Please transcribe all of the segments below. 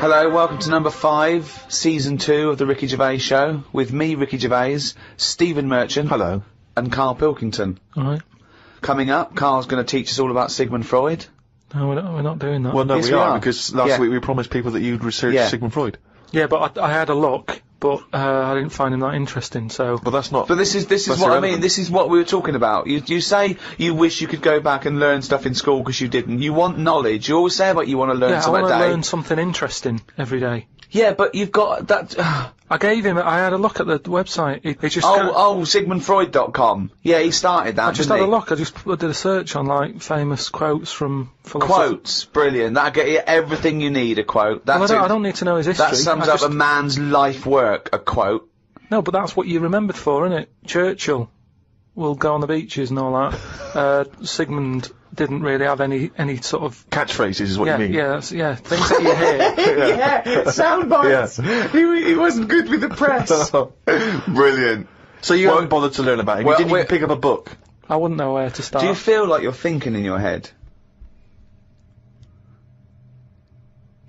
Hello, welcome to number five, season two of the Ricky Gervais Show, with me, Ricky Gervais, Stephen Merchant. Hello. And Karl Pilkington. Alright. Coming up, Karl's going to teach us all about Sigmund Freud. No, we're not, we're not doing that. Well, no, Yes, we, we are, are. because last Yeah. week we promised people that you'd research Yeah. Sigmund Freud. yeah, but I, I had a look, but uh, I didn't find him that interesting, so... But that's not. But this is this is That's what I mean. This is what we were talking about. You you say you wish you could go back and learn stuff in school because you didn't. You want knowledge. You always say about you want to learn yeah, I want to day. learn something interesting every day. Yeah, but you've got that. I gave him, I had a look at the website. It, it just... oh, ca- oh, SigmundFreud.com. Yeah, he started that. I just had a look, I just did a search on, like, famous quotes from. Quotes, brilliant. That'll get you everything you need. A quote. Well, I That's don't. I don't need to know his history. that sums I up just- a man's life work. A quote. No, but that's what you remembered for, isn't it? Churchill will go on the beaches and all that. uh, Sigmund didn't really have any any sort of Catchphrases is what yeah you mean. yeah that's, yeah things that you hear. yeah, sound bites. He, he wasn't good with the press. Brilliant. So you Well- haven't bothered to learn about him. well, you didn't even pick up a book. I wouldn't know where to start. Do you feel like you're thinking in your head?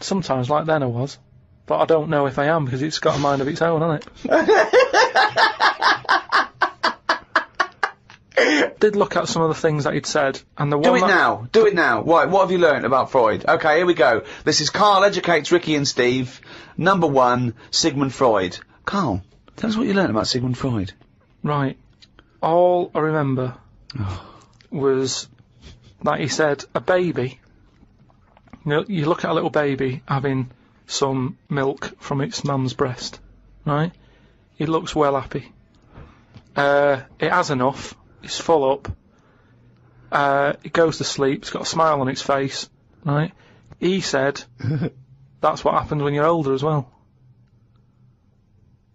Sometimes, like then, I was, but I don't know if I am because it's got a mind of its own, hasn't it? Did look at some of the things that he'd said, and the Do one it that, now. Do it now. Right, what have you learnt about Freud? Okay, here we go. This is Karl educates Ricky and Steve. Number one, Sigmund Freud. Karl, tell us what you learnt about Sigmund Freud. Right. All I remember was that he said a baby. You, know, you look at a little baby having some milk from its mum's breast, right? It looks well happy. Uh, it has enough. It's full up. Uh, it goes to sleep. It's got a smile on its face, right? He said that's what happens when you're older as well.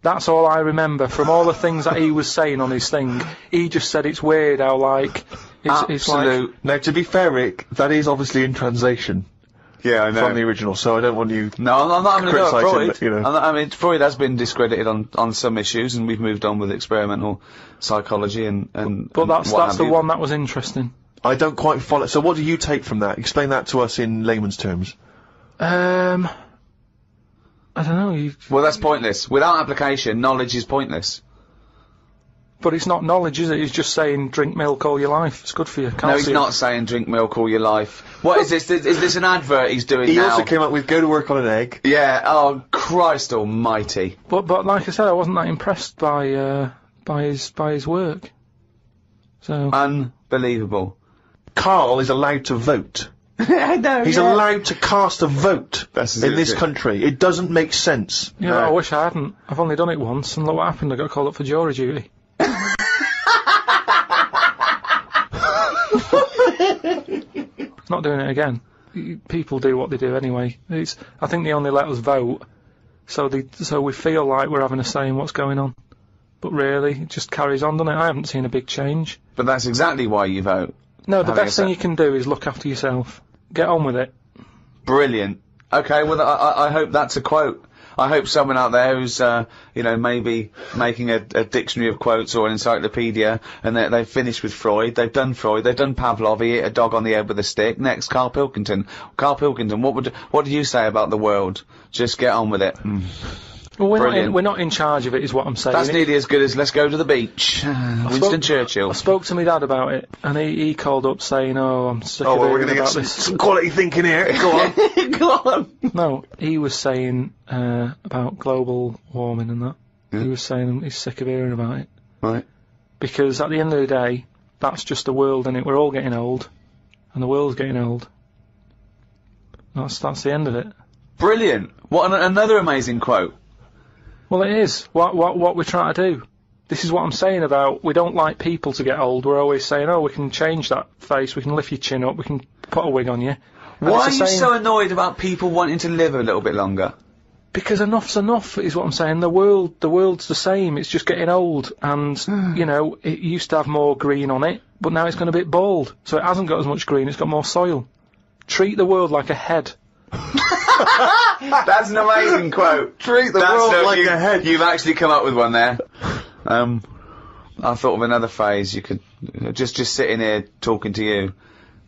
That's all I remember from all the things that he was saying on his thing. He just said it's weird how like it's, it's like Absolute. Now, to be fair, Rick, that is obviously in translation yeah, I from the original, so I don't want you. No, I'm, I'm not having a go at Freud. but, you know. I'm not- I mean, Freud has been discredited on, on some issues, and we've moved on with experimental psychology and and. But and that's what that's the you. one that was interesting. I don't quite follow. So, what do you take from that? Explain that to us in layman's terms. Um, I don't know. You, Well, that's pointless. Without application, knowledge is pointless. But it's not knowledge, is it? He's just saying drink milk all your life. It's good for you. No, he's calcium. not saying drink milk all your life. What is this? Is, is this an advert he's doing He now? also came up with "Go to work on an egg." yeah. Oh Christ Almighty. But but like I said, I wasn't that impressed by uh, by his by his work. So Unbelievable. Karl is allowed to vote. I know. He's allowed to cast a vote That's in this it. country. It doesn't make sense. Yeah, know, I wish I hadn't. I've only done it once, and look what happened. I got called up for jury duty. Not doing it again. People do what they do anyway. It's. I think they only let us vote, so they so we feel like we're having a say in what's going on. But really, it just carries on, doesn't it? I haven't seen a big change. But that's exactly why you vote. No, the best thing you can do is look after yourself. Get on with it. Brilliant. Okay, well, I, I, I hope that's a quote. I hope someone out there who's, uh, you know, maybe making a, a dictionary of quotes or an encyclopedia, and they, they've finished with Freud. They've done Freud. They've done Pavlov. He hit a dog on the head with a stick. Next, Karl Pilkington. Karl Pilkington. What would what do you say about the world? Just get on with it. Mm. Well, we're not, in, we're not in charge of it, is what I'm saying. That's nearly as good as let's go to the beach. Winston spoke- Churchill. I spoke to my dad about it, and he, he called up saying, "Oh, I'm sick Oh, of well, we're going to get some, some quality thinking here. Go on. Go on. No, he was saying uh, about global warming and that. Yeah. He was saying he's sick of hearing about it Right. because at the end of the day, that's just the world, and it. We're all getting old, and the world's getting old. That's that's the end of it. Brilliant. What an, another amazing quote. Well, it is. What what what we're trying to do. This is what I'm saying about we don't like people to get old. We're always saying, oh, we can change that face, we can lift your chin up, we can put a wig on you. And Why are you so annoyed about people wanting to live a little bit longer? Because enough's enough is what I'm saying. The world, the world's the same. It's just getting old, and you know, it used to have more green on it, but now it's gone a bit bald, so it hasn't got as much green. It's got more soil. Treat the world like a head. That's an amazing quote. Treat the That's world no- like you, a head. You've actually come up with one there. Um, I thought of another phrase you could just just sitting here talking to you,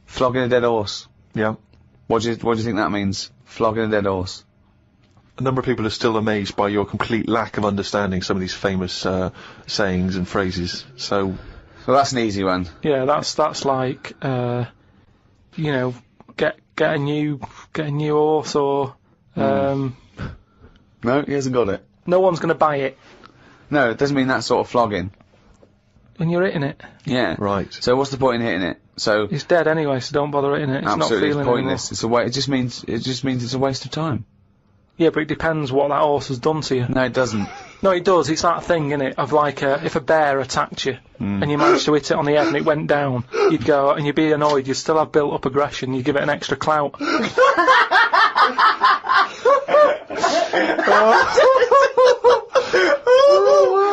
flogging a dead horse. Yeah. What do you what do you think that means? Flogging a dead horse. a number of people are still amazed by your complete lack of understanding some of these famous uh, sayings and phrases. So, Well, that's an easy one. Yeah, that's that's like, uh, you know, get get a new get a new horse or um, No, he hasn't got it. no one's going to buy it No, it doesn't mean that sort of flogging. when you're hitting it. Yeah. right. So what's the point in hitting it? So It's dead anyway, so don't bother hitting it. It's absolutely not it's feeling pointless. It's a wa- It just means it just means it's a waste of time. Anymore. Yeah, but it depends what that horse has done to you. No, it doesn't. No, it does. It's that thing, innit, of like uh, if a bear attacked you and you managed to hit it on the head and it went down, you'd go and you'd be annoyed. You'd still have built up aggression. You'd give it an extra clout.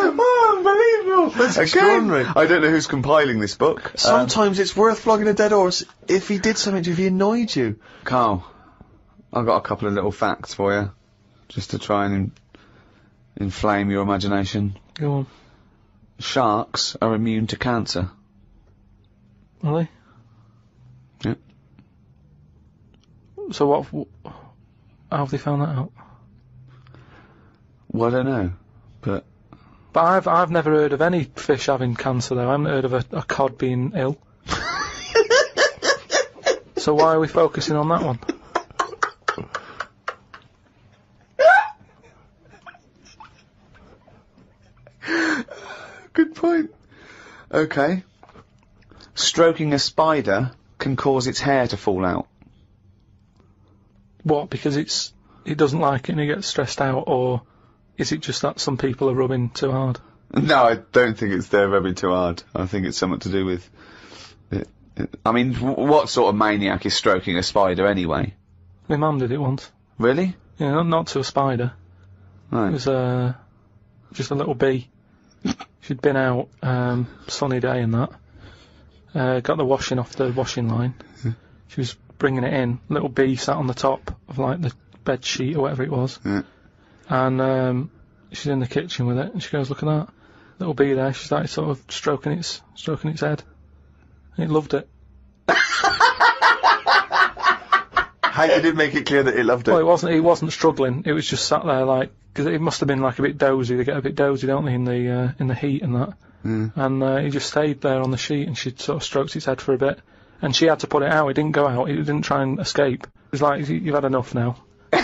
unbelievable. That's extraordinary. I don't know who's compiling this book. Um, Sometimes it's worth flogging a dead horse if he did something to you, if he annoyed you. Karl, I've got a couple of little facts for you, just to try and in- inflame your imagination. Go on. Sharks are immune to cancer. Really? Yeah. So what? How have they found that out? Well, I don't know, but But I've I've never heard of any fish having cancer though. I haven't heard of a, a cod being ill. so why are we focusing on that one? good point. Okay. Stroking a spider can cause its hair to fall out. What? Because it's it doesn't like it and it gets stressed out, or is it just that some people are rubbing too hard? No, I don't think it's they're rubbing too hard. I think it's something to do with. It, it, I mean, w- what sort of maniac is stroking a spider anyway? My mum did it once. Really? Yeah, not, not to a spider. It Right. was uh, just a little bee. She'd been out, um, sunny day and that. Uh, got the washing off the washing line. She was bringing it in. Little bee sat on the top of like the bed sheet or whatever it was. Yeah. And um, she's in the kitchen with it, and she goes, "Look at that little bee there." She started sort of stroking its stroking its head. And it loved it. How did make it clear that he loved it? Well, it wasn't. It wasn't struggling. It was just sat there like because it must have been like a bit dozy. They get a bit dozy, don't they, in the uh, in the heat and that. Mm. And uh, he just stayed there on the sheet, and she sort of stroked his head for a bit, and she had to put it out. It didn't go out. It didn't try and escape. It was like "You- you've had enough now. Uh,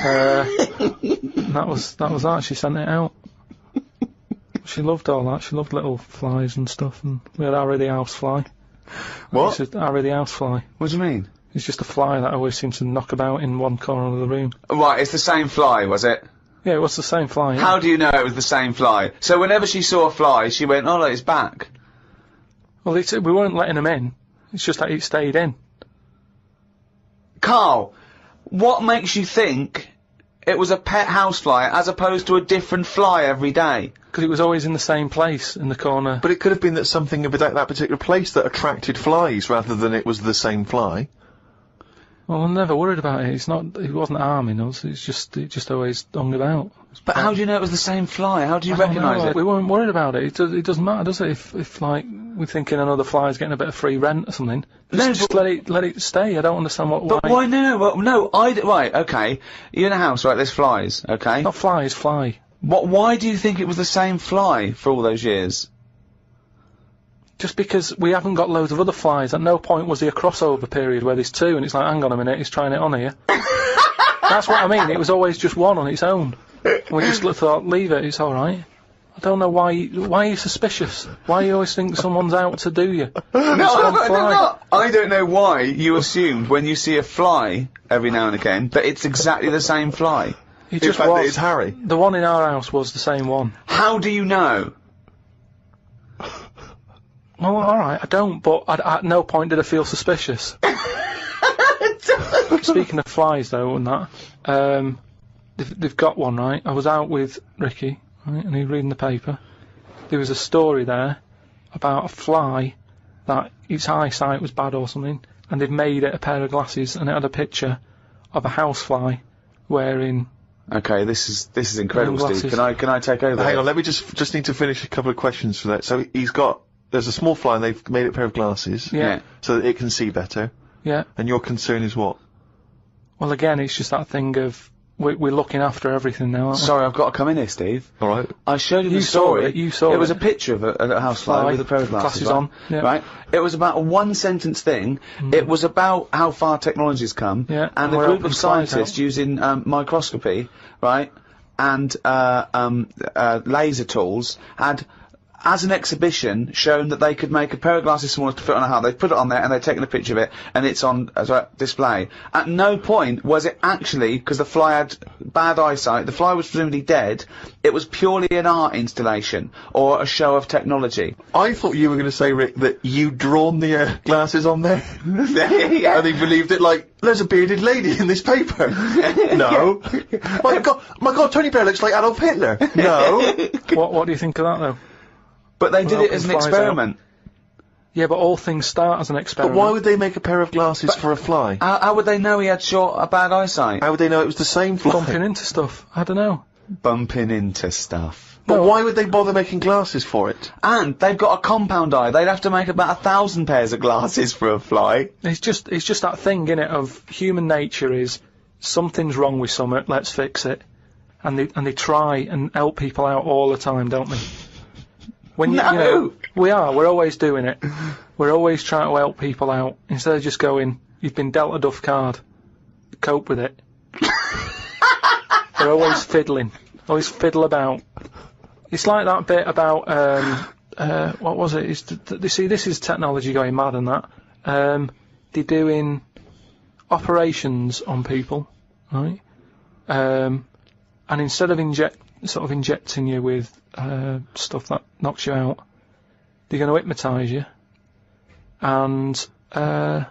that was that was that. She sent it out. She loved all that. She loved little flies and stuff. And we had Harry the house fly. What? Harry the house fly. What do you mean? It's just a fly that always seems to knock about in one corner of the room. Right, it's the same fly, was it? Yeah, it was the same fly. yeah. How do you know it was the same fly? So whenever she saw a fly, she went, "Oh, look, it's back." Well, it's, we weren't letting him in. It's just that it stayed in. Karl, what makes you think it was a pet housefly as opposed to a different fly every day? Because it was always in the same place in the corner. But it could have been that something about that particular place that attracted flies rather than it was the same fly. Well, I'm never worried about it. It's not. It wasn't harming us. It's just. It just always hung about. But how do you know it was the same fly? How do you I don't recognise know, it? We weren't worried about it. It, does, it doesn't matter, does it? If, if like we're thinking another fly's getting a bit of free rent or something, just, No, just let it let it stay. I don't understand what. But why no, no, well, no, I, d- right, okay. You're in a house, right, there's flies, okay? Not flies, fly. What, why do you think it was the same fly for all those years? Just because we haven't got loads of other flies. At no point was there a crossover period where there's two, and it's like, hang on a minute, he's trying it on here. That's what I mean. It was always just one on its own. And we just thought, leave it. It's all right. I don't know why. You, why are you suspicious? Why you always think someone's out to do you? No, one I'm not, I'm fly. not. I don't know why you assumed when you see a fly every now and again that it's exactly the same fly. It In just fact, was. it's Harry. The one in our house was the same one. How do you know? Well, all right, I don't, but at, at no point did I feel suspicious. Speaking of flies, though, and that, um, they've, they've got one right. I was out with Ricky, right, and he was reading the paper. There was a story there about a fly that its eyesight was bad or something, and they've made it a pair of glasses, and it had a picture of a housefly wearing. Okay, this is this is incredible, Steve. Can I can I take over? Hang on, let me just just need to finish a couple of questions for that. So he's got there's a small fly and they've made it a pair of glasses Yeah, so that it can see better. yeah. And your concern is what? Well, again, it's just that thing of we, we're looking after everything now. Aren't we? Sorry, I've got to come in here, Steve. All right. I showed you, You the saw story. it, you saw It was a picture of a, a housefly Fly, with a pair of glasses, glasses right? on, yeah. Right. It was about a one sentence thing. It was about how far technology's come, Yeah, and a we're group helping of flies scientists out. using um, microscopy, right, and uh, um, uh, laser tools had. As an exhibition, shown that they could make a pair of glasses smaller to fit on a hat. They put it on there and they've taken a picture of it, and it's on as a display. At no point was it actually because the fly had bad eyesight. The fly was presumably dead. It was purely an art installation or a show of technology. I thought you were going to say, Rick, that you'd drawn the uh, glasses on there. yeah. And he believed it like, there's a bearded lady in this paper. no. my god, my god, Tony Blair looks like Adolf Hitler. No. what What do you think of that though? But they did it as an flies out. experiment. Yeah, but all things start as an experiment. but why would they make a pair of glasses for a fly? How, how would they know he had short, a bad eyesight? How would they know it was the same fly? bumping into stuff? I don't know. Bumping into stuff. But No. why would they bother making glasses for it? And they've got a compound eye. They'd have to make about a thousand pairs of glasses for a fly. It's just it's just that thing in it of human nature is something's wrong with something. Let's fix it, and they and they try and help people out all the time, don't they? When you, you No. know, we are. We're always doing it. We're always trying to help people out instead of just going. You've been dealt a duff card. Cope with it. They're always fiddling. Always fiddle about. It's like that bit about um, uh, what was it? Is th- th- you see, this is technology going mad and that. Um, they're doing operations on people, right? Um, and instead of inject, sort of injecting you with uh, stuff that knocks you out, they're going to hypnotise you, and uh,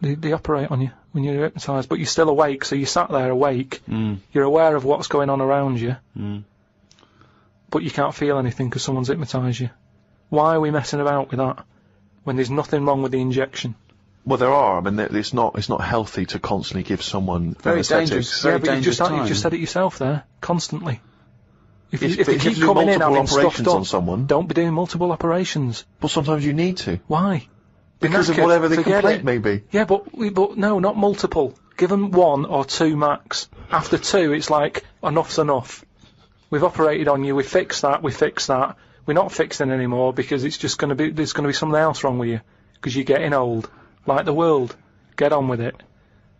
they, they operate on you when you're hypnotised, but you're still awake. So you sat there awake. Mm. You're aware of what's going on around you, Mm. but you can't feel anything because someone's hypnotised you. Why are we messing about with that when there's nothing wrong with the injection? Well, there are. I mean, it's not. It's not healthy to constantly give someone Very anesthetics. dangerous. yeah, Very but you just dangerous you just said it yourself there constantly. If, you, If, if if you keep have coming in multiple having operations on up, someone, don't be doing multiple operations. well, sometimes you need to Why? because of whatever the complaint it. may be. Yeah, but we, but no, not multiple. Give them one or two max. After two, it's like enough's enough. We've operated on you. We fixed that. We fixed that. We're not fixing anymore because it's just going to be there's going to be something else wrong with you because you're getting old, like the world. Get on with it.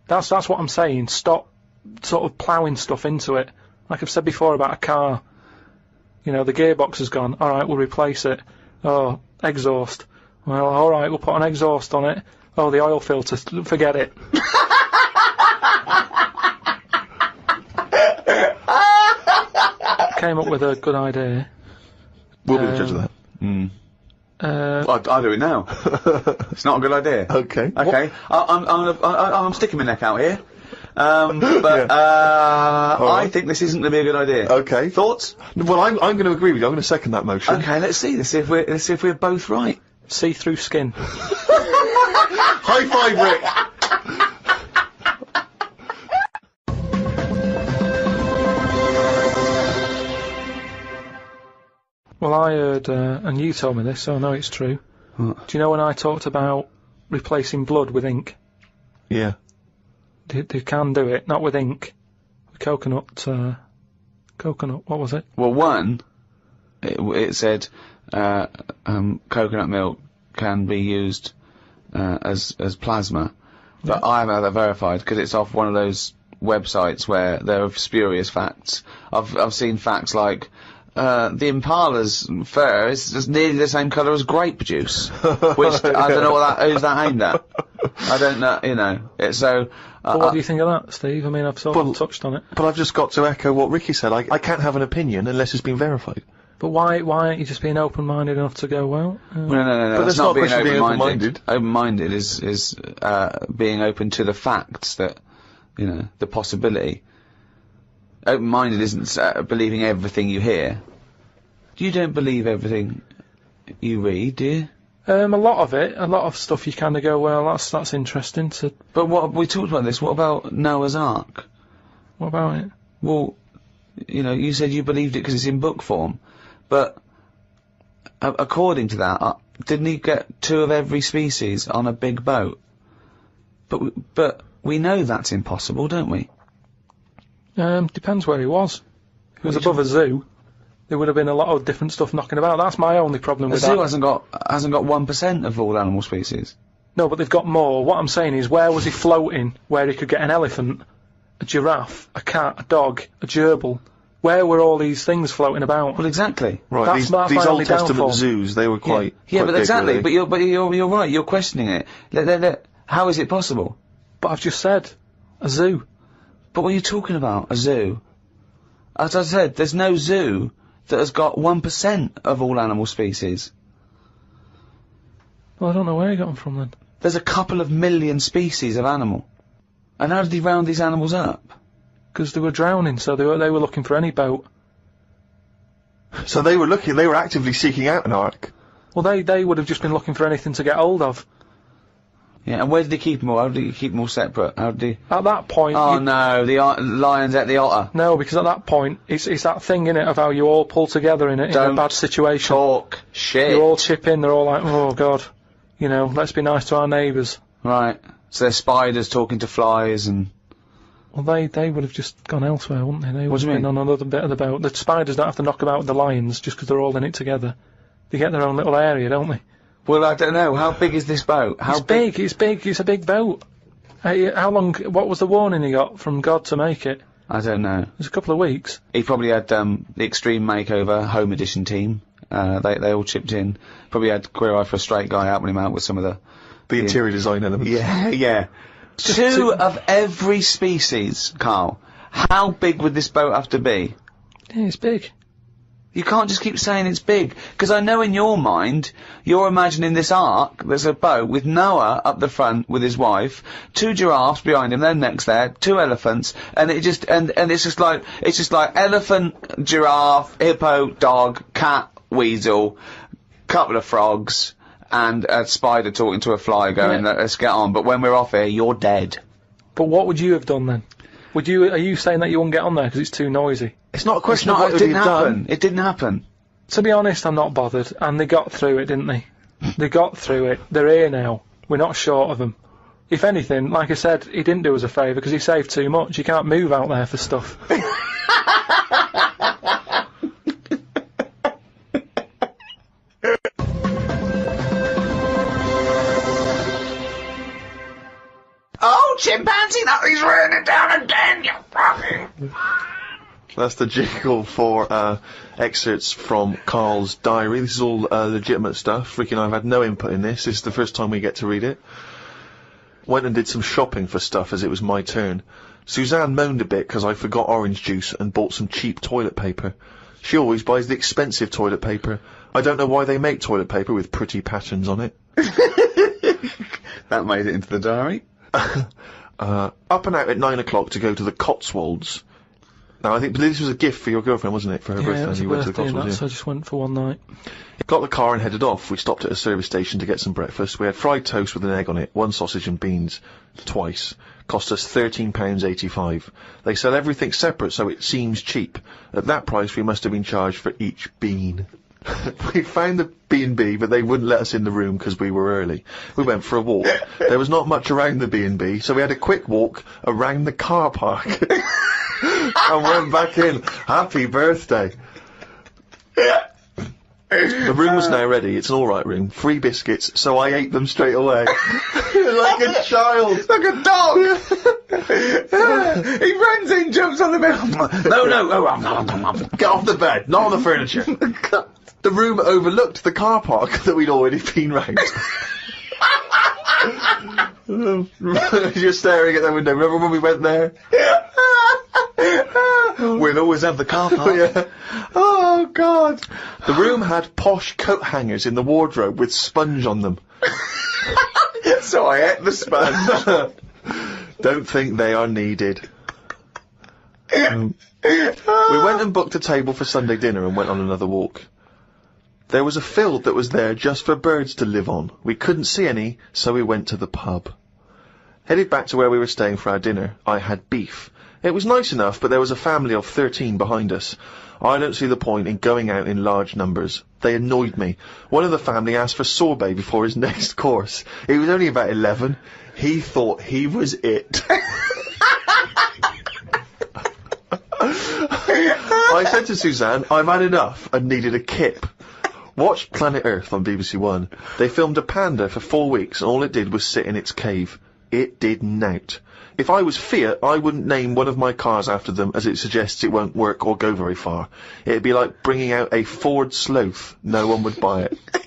That's that's what I'm saying. Stop sort of ploughing stuff into it. Like I've said before about a car. You know, the gearbox has gone. All right, we'll replace it. Oh, exhaust. Well, all right, we'll put an exhaust on it. Oh, the oil filter. Forget it. Came up with a good idea. We'll be the Um, judge of that. Mm. Uh, I'll, I'll do it now. it's not a good idea. Okay. Okay, I, I'm, I'm, gonna, I, I'm sticking my neck out here. Um, but Yeah. uh, All I think this isn't going to be a good idea. Okay. Thoughts? Well, I'm, I'm going to agree with you. I'm going to second that motion. Okay, let's see. Let's see if we're let's see if we're both right. see-through skin. High five, Rick. Well, I heard, uh, and you told me this, so I know it's true. What? Do you know when I talked about replacing blood with ink? Yeah. They, they can do it, not with ink. With coconut, uh, coconut, what was it? Well, one, it, it said uh, um, coconut milk can be used uh, as as plasma, but I haven't had that verified because it's off one of those websites where there are spurious facts. I've I've seen facts like. Uh, the Impala's fur is just nearly the same colour as grape juice, which I don't know what that who's that aimed at. I don't know, you know. It's so. Uh, Well, what do you think of that, Steve? I mean, I've sort Well- of touched on it. But I've just got to echo what Ricky said. I, I can't have an opinion unless it's been verified. But why, why aren't you just being open-minded enough to go, well, uh, No, no, no, no. But that's that's not not being question of being open-minded. open-minded. Open-minded is is uh, being open to the facts that you know the possibility. Open-minded isn't uh, believing everything you hear. You don't believe everything you read, do you? um, a lot of it, a lot of stuff you kind of go, well, that's that's interesting. To But what we talked about this. What about Noah's Ark? what about it? Well, you know, you said you believed it because it's in book form, but uh, according to that, uh, didn't he get two of every species on a big boat? But but we know that's impossible, don't we? Um, depends where he was. If he was above a zoo, there would have been a lot of different stuff knocking about. That's my only problem The with zoo that. hasn't got hasn't got one percent of all animal species. No, but they've got more. What I'm saying is, where was he floating where he could get an elephant, a giraffe, a cat, a dog, a gerbil? Where were all these things floating about? Well, exactly. Right, That's- these, that's these my Old only Testament downfall. zoos, they were quite. yeah, quite but big, exactly. really. But you're but you're you're right. You're questioning it. Le- le- le- how is it possible? But I've just said, a zoo. But what are you talking about? A zoo? As I said, there's no zoo that has got one percent of all animal species. Well, I don't know where he got them from then. There's a couple of million species of animal. And how did he round these animals up? Because they were drowning, so they were, they were looking for any boat. So they were looking, they were actively seeking out an ark. Well, they, they would have just been looking for anything to get hold of. Yeah, and where did he keep them all? How did he keep them all separate? How did. At that point, Oh you- no, the o- lions at the otter. no, because at that point, it's, it's that thing in it of how you all pull together in it in a bad situation. Talk shit. You all chip in, they're all like, oh god, you know, let's be nice to our neighbours. Right. So there's spiders talking to flies and... Well, they, they would have just gone elsewhere, wouldn't they? They would What have been mean? on another bit of the boat. The spiders don't have to knock about with the lions just because they're all in it together. They get their own little area, don't they? Well, I don't know. How big is this boat? How it's big, it's big, it's a big boat. Hey, how long, what was the warning he got from God to make it? It I don't know. It was a couple of weeks. He probably had um, the Extreme Makeover Home Edition team. Uh, they they all chipped in. Probably had Queer Eye for a Straight Guy helping him out with some of the. The Yeah. interior design elements. Yeah, yeah. Two of every species, Karl. How big would this boat have to be? Yeah, it's big. You can't just keep saying it's big, because I know in your mind, you're imagining this ark, there's a boat with Noah up the front with his wife, two giraffes behind him, then next there, two elephants, and it just, and, and it's just like, it's just like elephant, giraffe, hippo, dog, cat, weasel, couple of frogs, and a spider talking to a fly going, Yeah. let's get on, but when we're off here, you're dead. But what would you have done then? Would you, are you saying that you wouldn't get on there because it's too noisy? It's not a It's question of not, what it would didn't have done. happen. It didn't happen. To be honest, I'm not bothered. And they got through it, didn't they? they got through it. They're here now. We're not short of them. If anything, like I said, he didn't do us a favour because he saved too much. You can't move out there for stuff. That's the jingle for uh, excerpts from Karl's diary. This is all uh, legitimate stuff. Ricky and I have had no input in this. This is the first time we get to read it. Went and did some shopping for stuff as it was my turn. Suzanne moaned a bit because I forgot orange juice and bought some cheap toilet paper. She always buys the expensive toilet paper. I don't know why they make toilet paper with pretty patterns on it. That made it into the diary. Uh, up and out at nine o'clock to go to the Cotswolds. Now I think this was a gift for your girlfriend, wasn't it, for her yeah, birthday? it was you went to the Cotswolds. yeah. so I just went for one night. Got the car and headed off. We stopped at a service station to get some breakfast. We had fried toast with an egg on it, one sausage and beans, twice. Cost us £13.85. They sell everything separate, so it seems cheap. At that price, we must have been charged for each bean. we found the B&B, but they wouldn't let us in the room because we were early. We went for a walk. there was not much around the B&B, so we had a quick walk around the car park. and went back in. Happy birthday. The room was now ready. It's an alright room. Free biscuits, so I ate them straight away. like a child. Like a dog! he runs in, jumps on the bed. no, no, oh, Get off the bed, not on the furniture. the room overlooked the car park that we'd already been round. You're staring at the window. Remember when we went there? We'd always have the car park. yeah. Oh God. The room had posh coat hangers in the wardrobe with sponge on them. so I ate the sponge. Don't think they are needed. Um, we went and booked a table for Sunday dinner and went on another walk. There was a field that was there just for birds to live on. We couldn't see any, so we went to the pub. Headed back to where we were staying for our dinner, I had beef. It was nice enough, but there was a family of 13 behind us. I don't see the point in going out in large numbers. They annoyed me. One of the family asked for sorbet before his next course. He was only about 11. He thought he was it. I said to Suzanne, I've had enough and needed a kip. Watched Planet Earth on BBC One. They filmed a panda for four weeks and all it did was sit in its cave. It did nout. If I was Fiat, I wouldn't name one of my cars after them as it suggests it won't work or go very far. It'd be like bringing out a Ford Sloth. No one would buy it.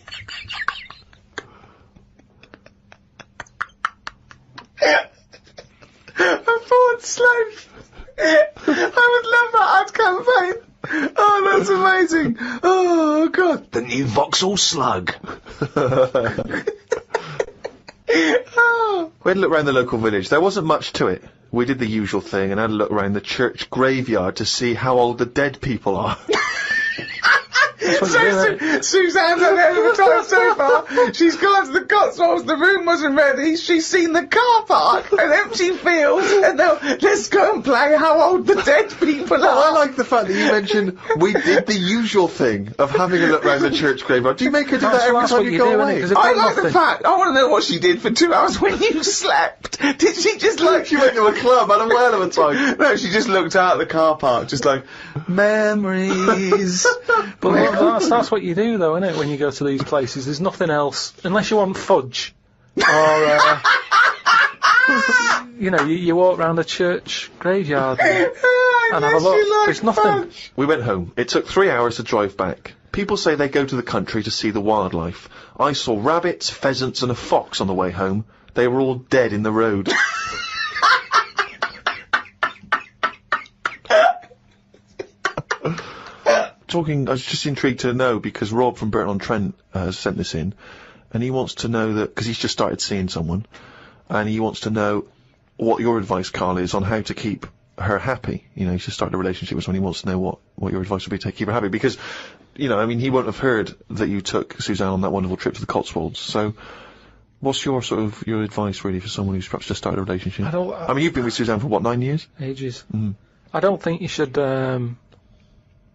A Ford Slope. I would love that ad. Oh, that's amazing. Oh, God. The new Vauxhall Slug. oh. We had a look around the local village. There wasn't much to it. We did the usual thing and had a look around the church graveyard to see how old the dead people are. what you do, Su- Suzanne's had it every time so far. She's gone to the Cotswolds, the room wasn't ready, she's seen the car park, an empty field, and now let's go and play how old the dead people Well, I like the fact that you mentioned we did the usual thing of having a look round the church graveyard. Do you make her do That's- that every time you you go do, innit? away? 'Cause it- I Done like the fact. I want to know what she did for two hours when you slept. Did she just like She went to a club, had a whale of a time. No, she just looked out at the car park, just like memories. But look, that's, that's what you do, though, isn't it? When you go to these places, there's nothing else unless you want fudge, or uh, you know, you, you walk round a church graveyard. And, and have a look. There's nothing. We went home. It took three hours to drive back. People say they go to the country to see the wildlife. I saw rabbits, pheasants, and a fox on the way home. They were all dead in the road. Talking, I was just intrigued to know because Rob from Burton on Trent uh, has sent this in, and he wants to know that because he's just started seeing someone, and he wants to know what your advice, Karl, is on how to keep her happy. You know, he's just started a relationship with someone. He wants to know what, what your advice would be to keep her happy because, you know, I mean, he won't have heard that you took Suzanne on that wonderful trip to the Cotswolds. So, what's your sort of your advice really for someone who's perhaps just started a relationship? I don't. I mean, you've been with Suzanne for what nine years? ages. Mm. I don't think you should um,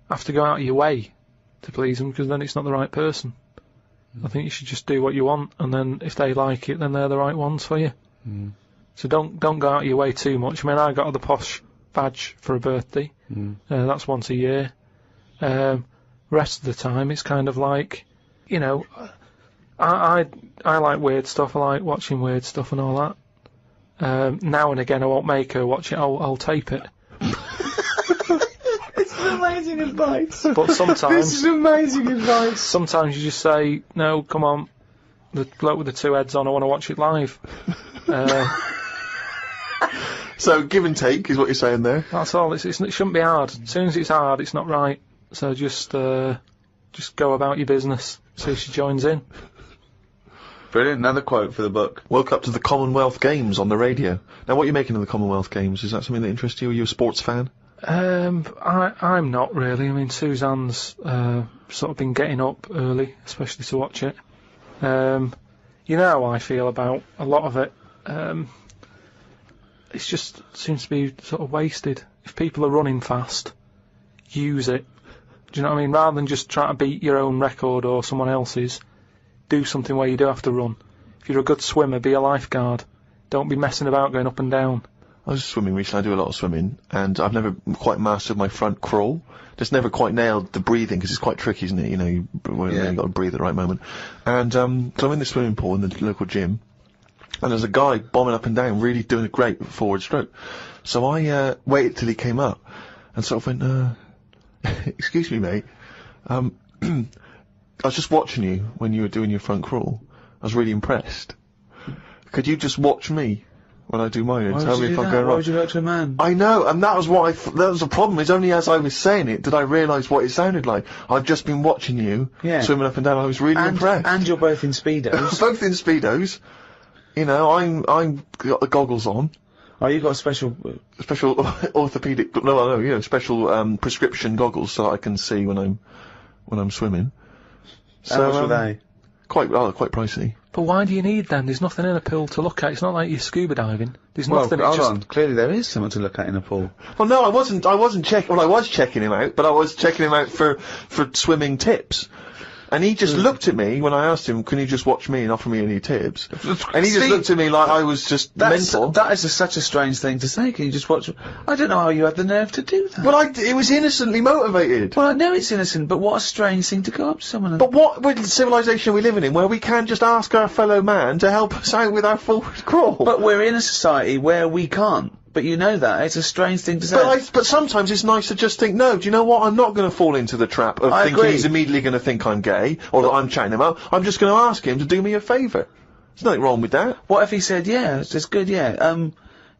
have to go out of your way to please them because then it's not the right person. I think you should just do what you want, and then if they like it, then they're the right ones for you. So don't don't go out of your way too much. I mean, I got the posh badge for a birthday. Uh, that's once a year. Um, rest of the time, it's kind of like, you know, I, I I like weird stuff. I like watching weird stuff and all that. Um, now and again, I won't make her watch it. I'll, I'll tape it. This is amazing advice. But This sometimes, is amazing advice. sometimes you just say, "No, come on, the bloke with the two heads on. I want to watch it live." Uh, So, give and take is what you're saying there. that's all. It's, it's, it shouldn't be hard. As soon as it's hard, it's not right. So just uh, just go about your business. See if she joins in. Brilliant. Another quote for the book. Woke up to the Commonwealth Games on the radio. Now, what are you making of the Commonwealth Games? Is that something that interests you? Are you a sports fan? Um, I, I'm not really. I mean, Suzanne's uh, sort of been getting up early, especially to watch it. Um, you know how I feel about a lot of it. Um, it just seems to be sort of wasted. If people are running fast, use it. Do you know what I mean? Rather than just trying to beat your own record or someone else's, do something where you do have to run. If you're a good swimmer, be a lifeguard. Don't be messing about going up and down. I was swimming recently. I do a lot of swimming, and I've never quite mastered my front crawl. Just never quite nailed the breathing because it's quite tricky, isn't it? You know, you, well, Yeah. you got to breathe at the right moment. And um, so I'm in the swimming pool in the local gym, and there's a guy bombing up and down, really doing a great forward stroke. So I uh, waited till he came up, and sort of went, uh, "Excuse me, mate. Um, I was just watching you when you were doing your front crawl. I was really impressed. Could you just watch me?" When I do mine and tell me if I'm going wrong. Would you to a man? I know, and that was what I. Th- that was the problem. Is only as I was saying it did I realise what it sounded like. I've just been watching you Yeah. swimming up and down. I was really impressed. And you're both in speedos. both in speedos. You know, I'm I'm got the goggles on, oh, you got a special. special orthopedic. No, no, you know, special um, prescription goggles so I can see when I'm when I'm swimming. How much were um, they? Quite, oh, quite pricey. But why do you need them? There's nothing in a pool to look at. It's not like you're scuba diving. There's Well, nothing. hold it's just, on. Clearly, there is something to look at in a pool. Well, no, I wasn't. I wasn't checking. Well, I was checking him out, but I was checking him out for for swimming tips. And he just hmm. looked at me when I asked him, can you just watch me and offer me any tips? And he just See, looked at me like I was just That's, mental. that is a, such a strange thing to say. Can you just watch? I don't know how you had the nerve to do that. Well, I, it was innocently motivated. Well, I know it's innocent, but what a strange thing to go up to someone and... But what what civilization are we living in where we can't just ask our fellow man to help us out with our forward crawl? But we're in a society where we can't. But you know that. It's a strange thing to say. But, I, but sometimes it's nice to just think, no, do you know what? I'm not going to fall into the trap of I thinking agree. he's immediately going to think I'm gay or that I'm chatting him up. I'm just going to ask him to do me a favour. There's nothing wrong with that. What if he said, yeah, it's just good, yeah, um,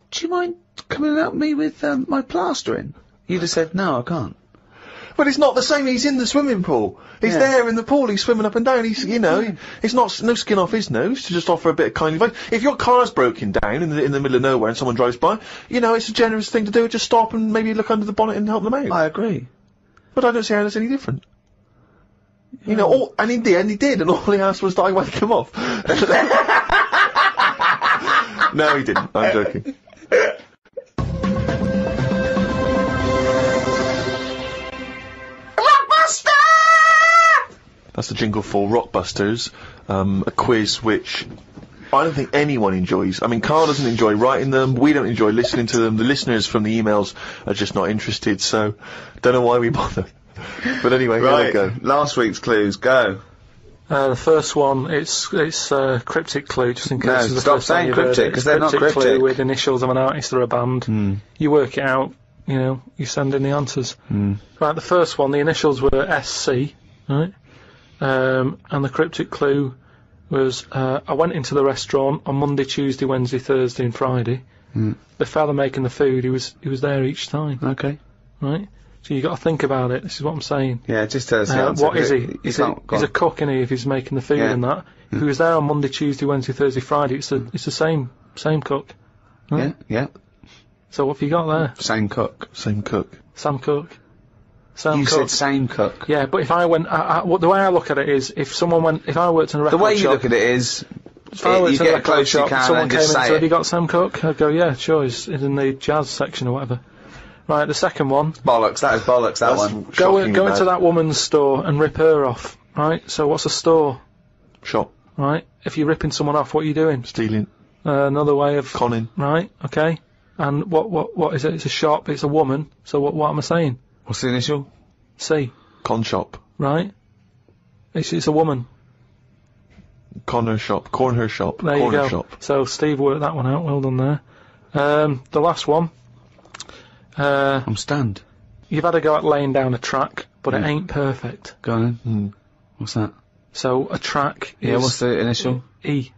do you mind coming and help me with, um, my plastering? You'd have said, no, I can't. But it's not the same. He's in the swimming pool. He's Yeah. there in the pool. He's swimming up and down. He's, you know, it's not no skin off his nose to just offer a bit of kindly advice. If your car's broken down in the in the middle of nowhere and someone drives by, you know, it's a generous thing to do. Just stop and maybe look under the bonnet and help them out. I agree. But I don't see how that's any different. You know, all, and in the end he did, and all he asked was that I wake him off. no, he didn't. I'm joking. That's the jingle for Rockbusters, um, a quiz which I don't think anyone enjoys. I mean, Karl doesn't enjoy writing them, we don't enjoy listening to them, the listeners from the emails are just not interested, so don't know why we bother. But anyway, here we go. Last week's clues, go. Uh, the first one, it's it's uh, cryptic clue, just in case. No, the stop first saying cryptic, because they're not cryptic. Hmm. with initials of an artist or a band. You work it out. You know, you send in the answers. Hmm. Right, the first one, the initials were SC, right? Um, and the cryptic clue was uh, I went into the restaurant on Monday, Tuesday, Wednesday, Thursday, and Friday. Hmm. The fella making the food, he was he was there each time, Okay. right? So you got to think about it. This is what I'm saying. Yeah, just tell us Uh, what is he? He's He's, not a, he's a gone. cook, and he if he's making the food Yeah. and that. If he was there on Monday, Tuesday, Wednesday, Thursday, Friday, it's the it's the same same cook. Yeah, yeah. So what have you got there? Same cook. Same cook. Sam Cooke. Sam You Cook. said same cook. yeah, but if I went, I, I, what, the way I look at it is, if someone went, if I worked in a restaurant. The way you shop, look at it is, if I worked you in a get record close you shop, can someone and came in and said, "Have it. you got Sam Cooke?" I'd go, "Yeah, sure, he's in the jazz section or whatever." Right, the second one, bollocks, that is bollocks, that one. go shockingly go into that woman's store and rip her off. Right, so what's a store? Shop. Right, if you're ripping someone off, what are you doing? Stealing. Uh, another way of Conning. right, okay. And what what what is it? It's a shop. It's a woman. So what what am I saying? What's the initial? C, Con shop. right? It's it's a woman. Corner shop. Corner shop. There you corner go. shop. So Steve worked that one out. Well done there. Um, the last one. Uh, I'm stunned. you've had a go at laying down a track, but it ain't perfect. Go on then. Hmm. What's that? So a track is Yeah, what's the initial? E.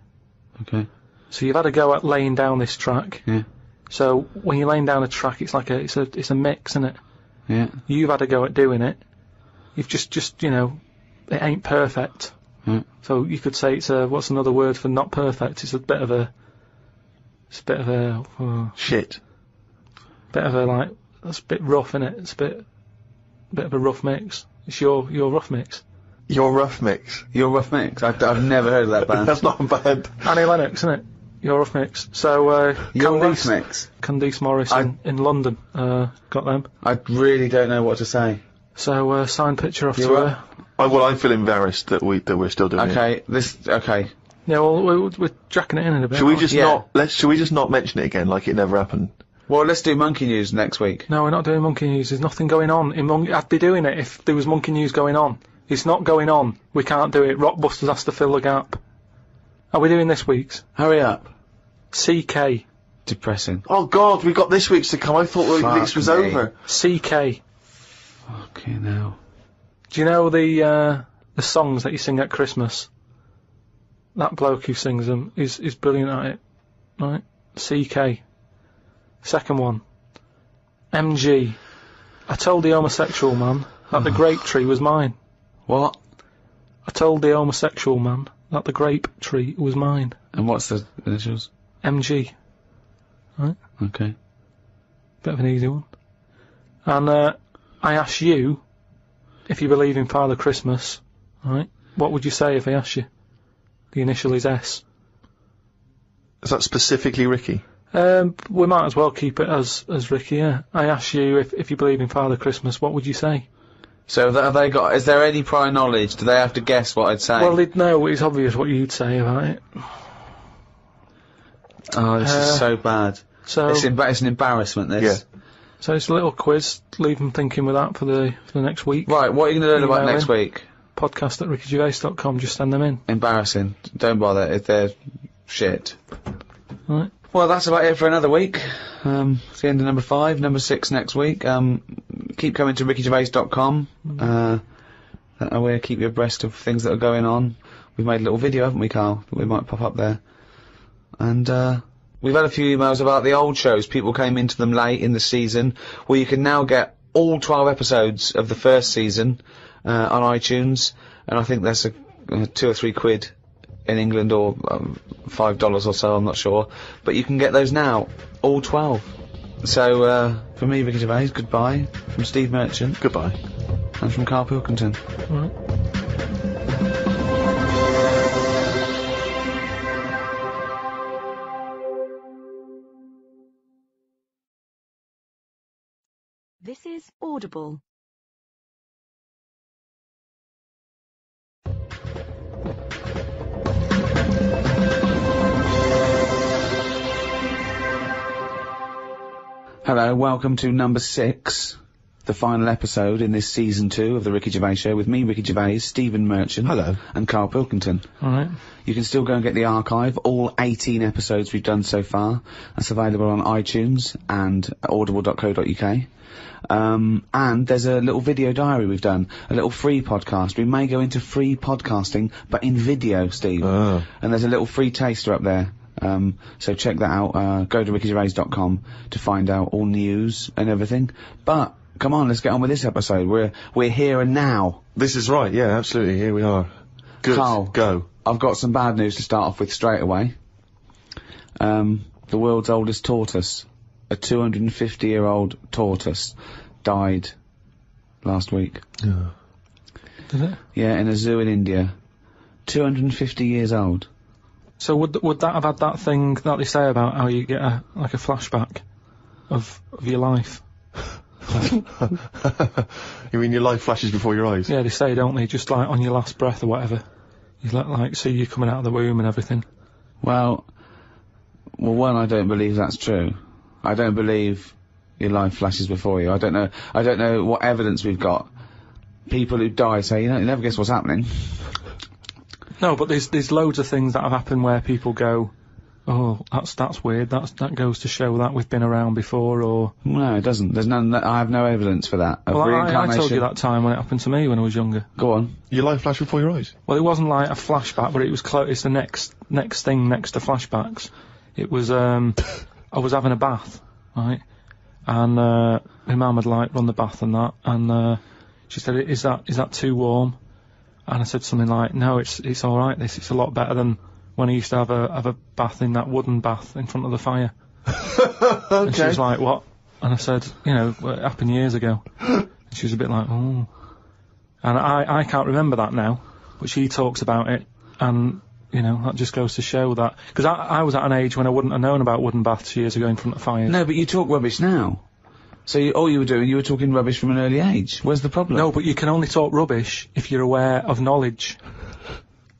Okay. So you've had a go at laying down this track. Yeah. So when you're laying down a track, it's like a it's a it's a mix, isn't it? Yeah. You've had a go at doing it. You've just just you know, it ain't perfect. Hmm. So you could say it's a what's another word for not perfect? It's a bit of a it's a bit of a uh, Shit. bit of a like that's a bit rough, is it? It's a bit bit of a rough mix. It's your your rough mix. Your rough mix. Your rough mix. I, have never heard of that band. That's not bad. Annie Lennox, isn't it? Your rough mix. So uh, Your rough Candice, mix. Candice Morris I- in, in London uh, got them. I really don't know what to say. So uh, signed picture off You to are? her. I, well, I feel embarrassed that we that we're still doing it. Okay, this. Okay. Yeah, well we, we're jacking it in in a bit. Should we just Yeah. not let's should we just not mention it again like it never happened? Well, let's do monkey news next week. No, we're not doing monkey news. There's nothing going on. In mon- I'd be doing it if there was monkey news going on. It's not going on. We can't do it. Rockbusters has to fill the gap. Are we doing this week's? Hurry up. CK. Depressing. Oh God, we got this week's to come. I thought we- Fuck this was me. over. CK. Okay, now. Do you know the uh, the songs that you sing at Christmas? That bloke who sings them is is brilliant at it, right? CK. Second one. MG. I told the homosexual man that the grape tree was mine. What? I told the homosexual man that the grape tree was mine. And what's the initials? MG. Right? Okay. Bit of an easy one. And uh, I ask you if you believe in Father Christmas, right? What would you say if I asked you? The initial is S. Is that specifically Ricky? Um, we might as well keep it as as Ricky. Yeah. I ask you if if you believe in Father Christmas, what would you say? So th- have they got? Is there any prior knowledge? Do they have to guess what I'd say? Well, they'd know. It's obvious what you'd say about it. oh, this uh, is so bad. So, It's, emba- it's an embarrassment. This. so it's a little quiz. Leave them thinking with that for the for the next week. Right. What are you going to learn about Email next in. week? Podcast at rickygervais.com. Just send them in. Embarrassing. Don't bother if they're shit. Right. Well, that's about it for another week. Um, it's the end of number five, number six next week. Um, keep coming to rickygervais.com. Uh, that way keep you abreast of things that are going on. We've made a little video, haven't we, Karl? That we might pop up there. And, uh, we've had a few emails about the old shows. People came into them late in the season. Well, you can now get all 12 episodes of the first season, uh, on iTunes. And I think that's a, uh, two or three quid in England or um, five dollars or so, I'm not sure. But you can get those now, all 12. So, uh, from me, Ricky Gervais, goodbye. From Steve Merchant Goodbye. and from Karl Pilkington. Right. This is Audible. Hello, welcome to number six, the final episode in this season two of the Ricky Gervais Show with me, Ricky Gervais, Stephen Merchant, Hello. and Karl Pilkington. All right. You can still go and get the archive, all 18 episodes we've done so far. That's available on iTunes and audible.co.uk. Um, and there's a little video diary we've done, a little free podcast. We may go into free podcasting, but in video, Steve. Ah. And there's a little free taster up there. Um, so check that out. Uh, go to rickygervais.com to find out all news and everything. But come on, let's get on with this episode. We're we're here and now. This is right, yeah, absolutely, here we are. Good, Karl. go. I've got some bad news to start off with straight away. Um, the world's oldest tortoise, a 250 year old tortoise, died last week. Did it? Yeah, in a zoo in India. 250 years old. So would th- would that have had that thing that they say about how you get a like a flashback of of your life? you mean your life flashes before your eyes? Yeah, they say, don't they? Just like on your last breath or whatever, you let like see you coming out of the womb and everything. Well, well, one, I don't believe that's true. I don't believe your life flashes before you. I don't know. I don't know what evidence we've got. People who die say, you know, you never guess what's happening. No, but there's there's loads of things that have happened where people go, oh, that's that's weird. That's that goes to show that we've been around before, or No, it doesn't. There's none. I have no evidence for that. Of well, I, I reincarnation. told you that time when it happened to me when I was younger. Go on. Your life flashed before your eyes? Well, it wasn't like a flashback, but it was close. It's the next next thing next to flashbacks. It was um, I was having a bath, right, and uh, my mum had like run the bath and that, and uh, she said, "Is that is that too warm?" And I said something like, "No, it's it's all right. This it's a lot better than when I used to have a have a bath in that wooden bath in front of the fire." And she was like, "What?" And I said, "You know, well, it happened years ago." And she was a bit like, "Oh," and I I can't remember that now, but she talks about it, and you know that just goes to show that because I I was at an age when I wouldn't have known about wooden baths years ago in front of fires. No, but you talk rubbish now. So you, all you were doing, you were talking rubbish from an early age. Where's the problem? No, but you can only talk rubbish if you're aware of knowledge.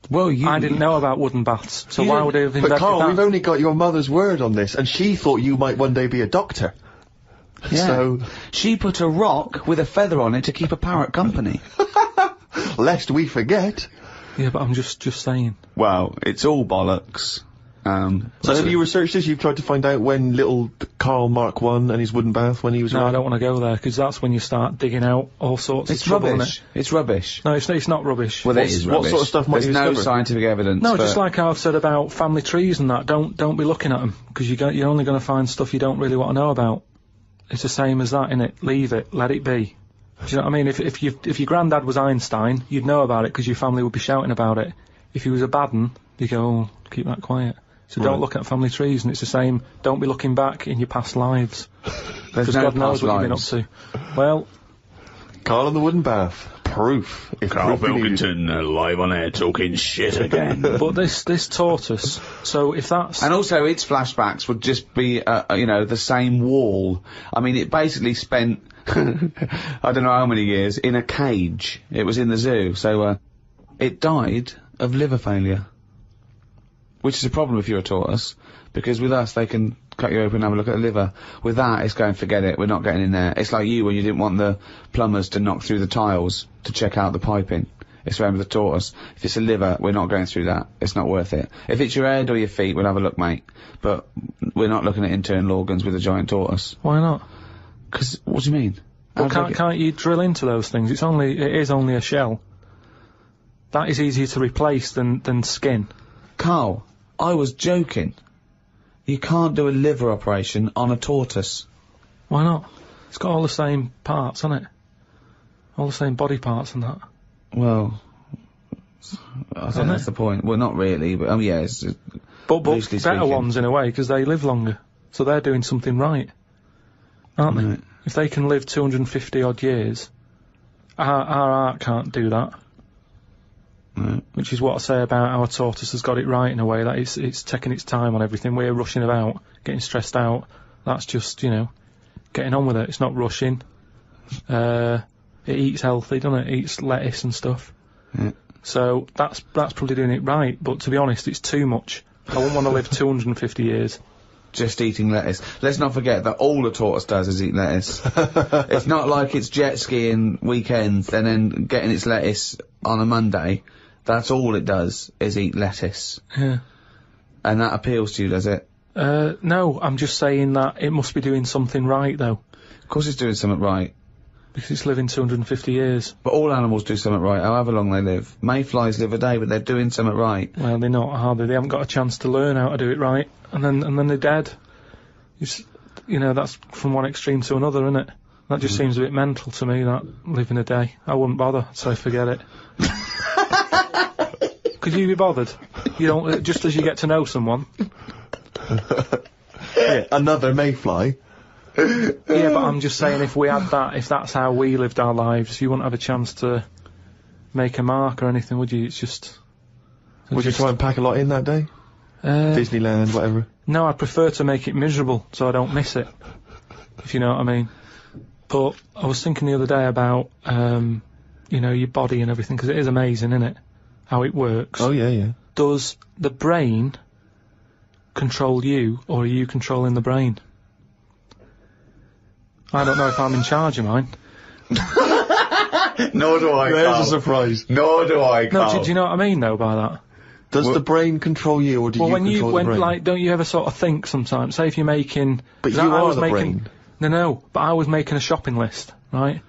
Well, you. I didn't know about wooden baths, so why don't- would I have But Karl, that? we've only got your mother's word on this, and she thought you might one day be a doctor. Yeah. So, She put a rock with a feather on it to keep a parrot company. lest we forget. Yeah, but I'm just just saying. well, it's all bollocks. Um, So have you researched this? You've tried to find out when little Karl Mark won and his wooden bath when he was No, I don't want to go there because that's when you start digging out all sorts it's of trouble. rubbish. innit? It's rubbish. No, it's it's not rubbish. Well, it What's- is what sort of stuff might There's you no discover? scientific evidence. No, but just like I've said about family trees and that. Don't don't be looking at them because you go, you're only going to find stuff you don't really want to know about. It's the same as that, it? Leave it, let it be. Do you know what I mean? If if you if your granddad was Einstein, you'd know about it because your family would be shouting about it. If he was a bad un, you go, oh, keep that quiet. So Right. don't look at family trees, and it's the same. Don't be looking back in your past lives because no God knows past what lives. you've been up to. Well, Karl and the wooden bath. Proof. If Karl proof. Pilkington uh, live on air talking shit again. but this this tortoise. So if that's And also, its flashbacks would just be, uh, uh, you know, the same wall. I mean, it basically spent I don't know how many years, in a cage. It was in the zoo, so, uh, it died of liver failure. Which is a problem if you're a tortoise, because with us they can cut you open and have a look at the liver. With that, it's going, forget it, we're not getting in there. It's like you when you didn't want the plumbers to knock through the tiles to check out the piping. It's the same with the tortoise. If it's a liver, we're not going through that. It's not worth it. If it's your head or your feet, we'll have a look, mate. But we're not looking at internal organs with a giant tortoise. Why not? Cause, what do you mean? Well, How do I can't, can't you drill into those things? It's only, it is only a shell. That is easier to replace than, than skin. Karl, I was joking. You can't do a liver operation on a tortoise. Why not? It's got all the same parts, hasn't it? All the same body parts and that. Well, I Isn't think that's it? the point. Well, not really, but, oh yeah, it's, But, but Loosely better speaking. ones in a way, because they live longer. So they're doing something right. Aren't they? Right. If they can live 250 odd years, our, our art can't do that. Right. Which is what I say about our tortoise has got it right in a way that it's, it's taking its time on everything. We're rushing about, getting stressed out. That's just, you know, getting on with it. It's not rushing. Uh, it eats healthy, doesn't it? It eats lettuce and stuff. Yeah. So that's that's probably doing it right. But to be honest, it's too much. I wouldn't want to live 250 years. just eating lettuce. Let's not forget that all a tortoise does is eat lettuce. it's not like it's jet skiing weekends and then getting its lettuce on a Monday. That's all it does is eat lettuce. Yeah. And that appeals to you, does it? Uh, no, I'm just saying that it must be doing something right though, Of course it's doing something right. because it's living 250 years. But all animals do something right, however long they live. Mayflies live a day, but they're doing something right. Well, they're not, are they? They haven't got a chance to learn how to do it right, and then and then they're dead. It's, you know, that's from one extreme to another, isn't it? That just seems a bit mental to me. That living a day, I wouldn't bother. So forget it. Could you be bothered? You don't. uh, Just as you get to know someone. Yeah, another mayfly. Yeah, but I'm just saying, if we had that, if that's how we lived our lives, you wouldn't have a chance to make a mark or anything, would you? It's just. Would you try and pack a lot in that day? Uh, Disneyland, whatever. No, I prefer to make it miserable so I don't miss it. If you know what I mean. But I was thinking the other day about, um, you know, your body and everything because it is amazing, isn't it? How it works. Oh yeah, yeah. Does the brain control you or are you controlling the brain? I don't know if I'm in charge of mine. Nor do I, There's a surprise. Nor do I, No, do, do you know what I mean though by that? Does Well- the brain control you, or do Well, you when you control when the brain? like don't you ever sort of think sometimes? Say if you're making, but 'cause you I, I are was the making, brain. No, no, but I was making a shopping list, right?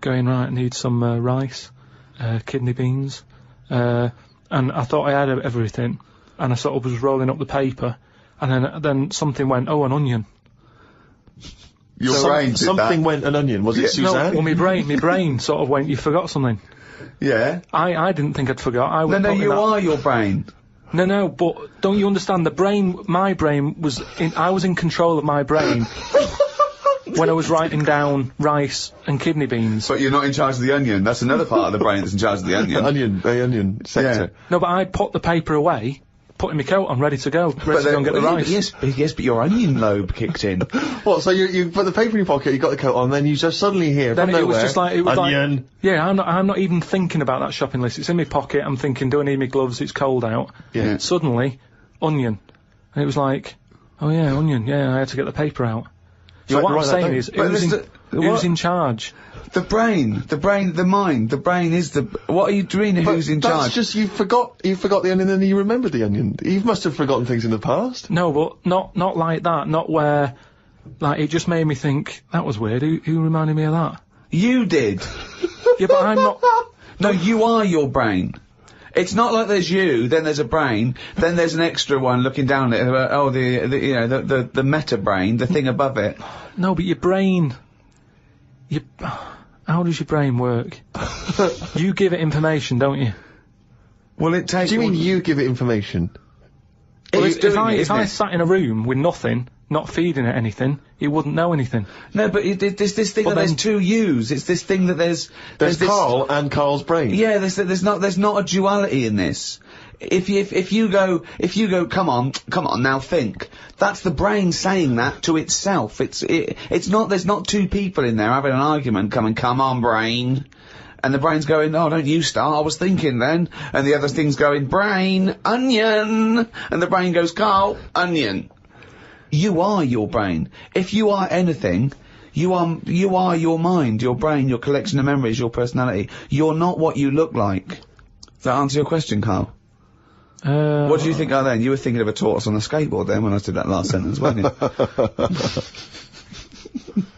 Going, right, I need some uh, rice, uh, kidney beans, uh, and I thought I had everything, and I sort of was rolling up the paper, and then then something went, oh, an onion. Your Some- brain did something that. went an onion. Was it No, Suzanne? well, my brain, my brain sort of went, you forgot something. Yeah. I, I didn't think I'd forgot. I No, no, you that- are your brain. No, no, but don't you understand? The brain, my brain was in, I was in control of my brain when I was writing down rice and kidney beans. But you're not in charge of the onion. That's another part of the brain that's in charge of the the onion. onion, the onion sector. No, but I put the paper away, putting my coat on, ready to go, ready to go and get the rice. Yes, but yes, but your onion lobe kicked in. What? So you you put the paper in your pocket, you got the coat on, then you just suddenly hear Then from it was just like it was onion. like yeah. I'm not. I'm not even thinking about that shopping list. It's in my pocket. I'm thinking, do I need my gloves? It's cold out. yeah. Suddenly, onion, and it was like, oh yeah, onion. Yeah, I had to get the paper out. So had what to I'm saying is, who's in, the- who's in charge? The brain, the brain, the mind, the brain is the. What are you doing? But Who's in that's charge? just you forgot you forgot the onion, and then you remembered the onion. You must have forgotten things in the past. No, but not not like that. Not where, like it just made me think that was weird. Who, who reminded me of that? You did. Yeah, but I'm not. No, you are your brain. It's not like there's you, then there's a brain, then there's an extra one looking down at it. uh, Oh, the, the you know the, the the meta brain, the thing above it. No, but your brain. Your, how does your brain work? you give it information, don't you? Well, it takes. Do you mean you give it information? Well, He's if, if I it, if isn't I it? sat in a room with nothing not feeding it anything, it wouldn't know anything. No, but it, it, there's this thing But that there's then- two yous. It's this thing that there's There's this, Karl and Karl's brain. Yeah, there's there's not there's not a duality in this. If you if, if you go if you go come on come on now think that's the brain saying that to itself. It's it, it's not there's not two people in there having an argument coming come on brain. And the brain's going, oh, don't you start, I was thinking then. And the other thing's going, brain, onion. And the brain goes, Karl, onion. You are your brain. If you are anything, you are you are your mind, your brain, your collection of memories, your personality. You're not what you look like. Does that answer your question, Karl? Uh, What do you think are then? You were thinking of a tortoise on a skateboard then when I did that last sentence, weren't you?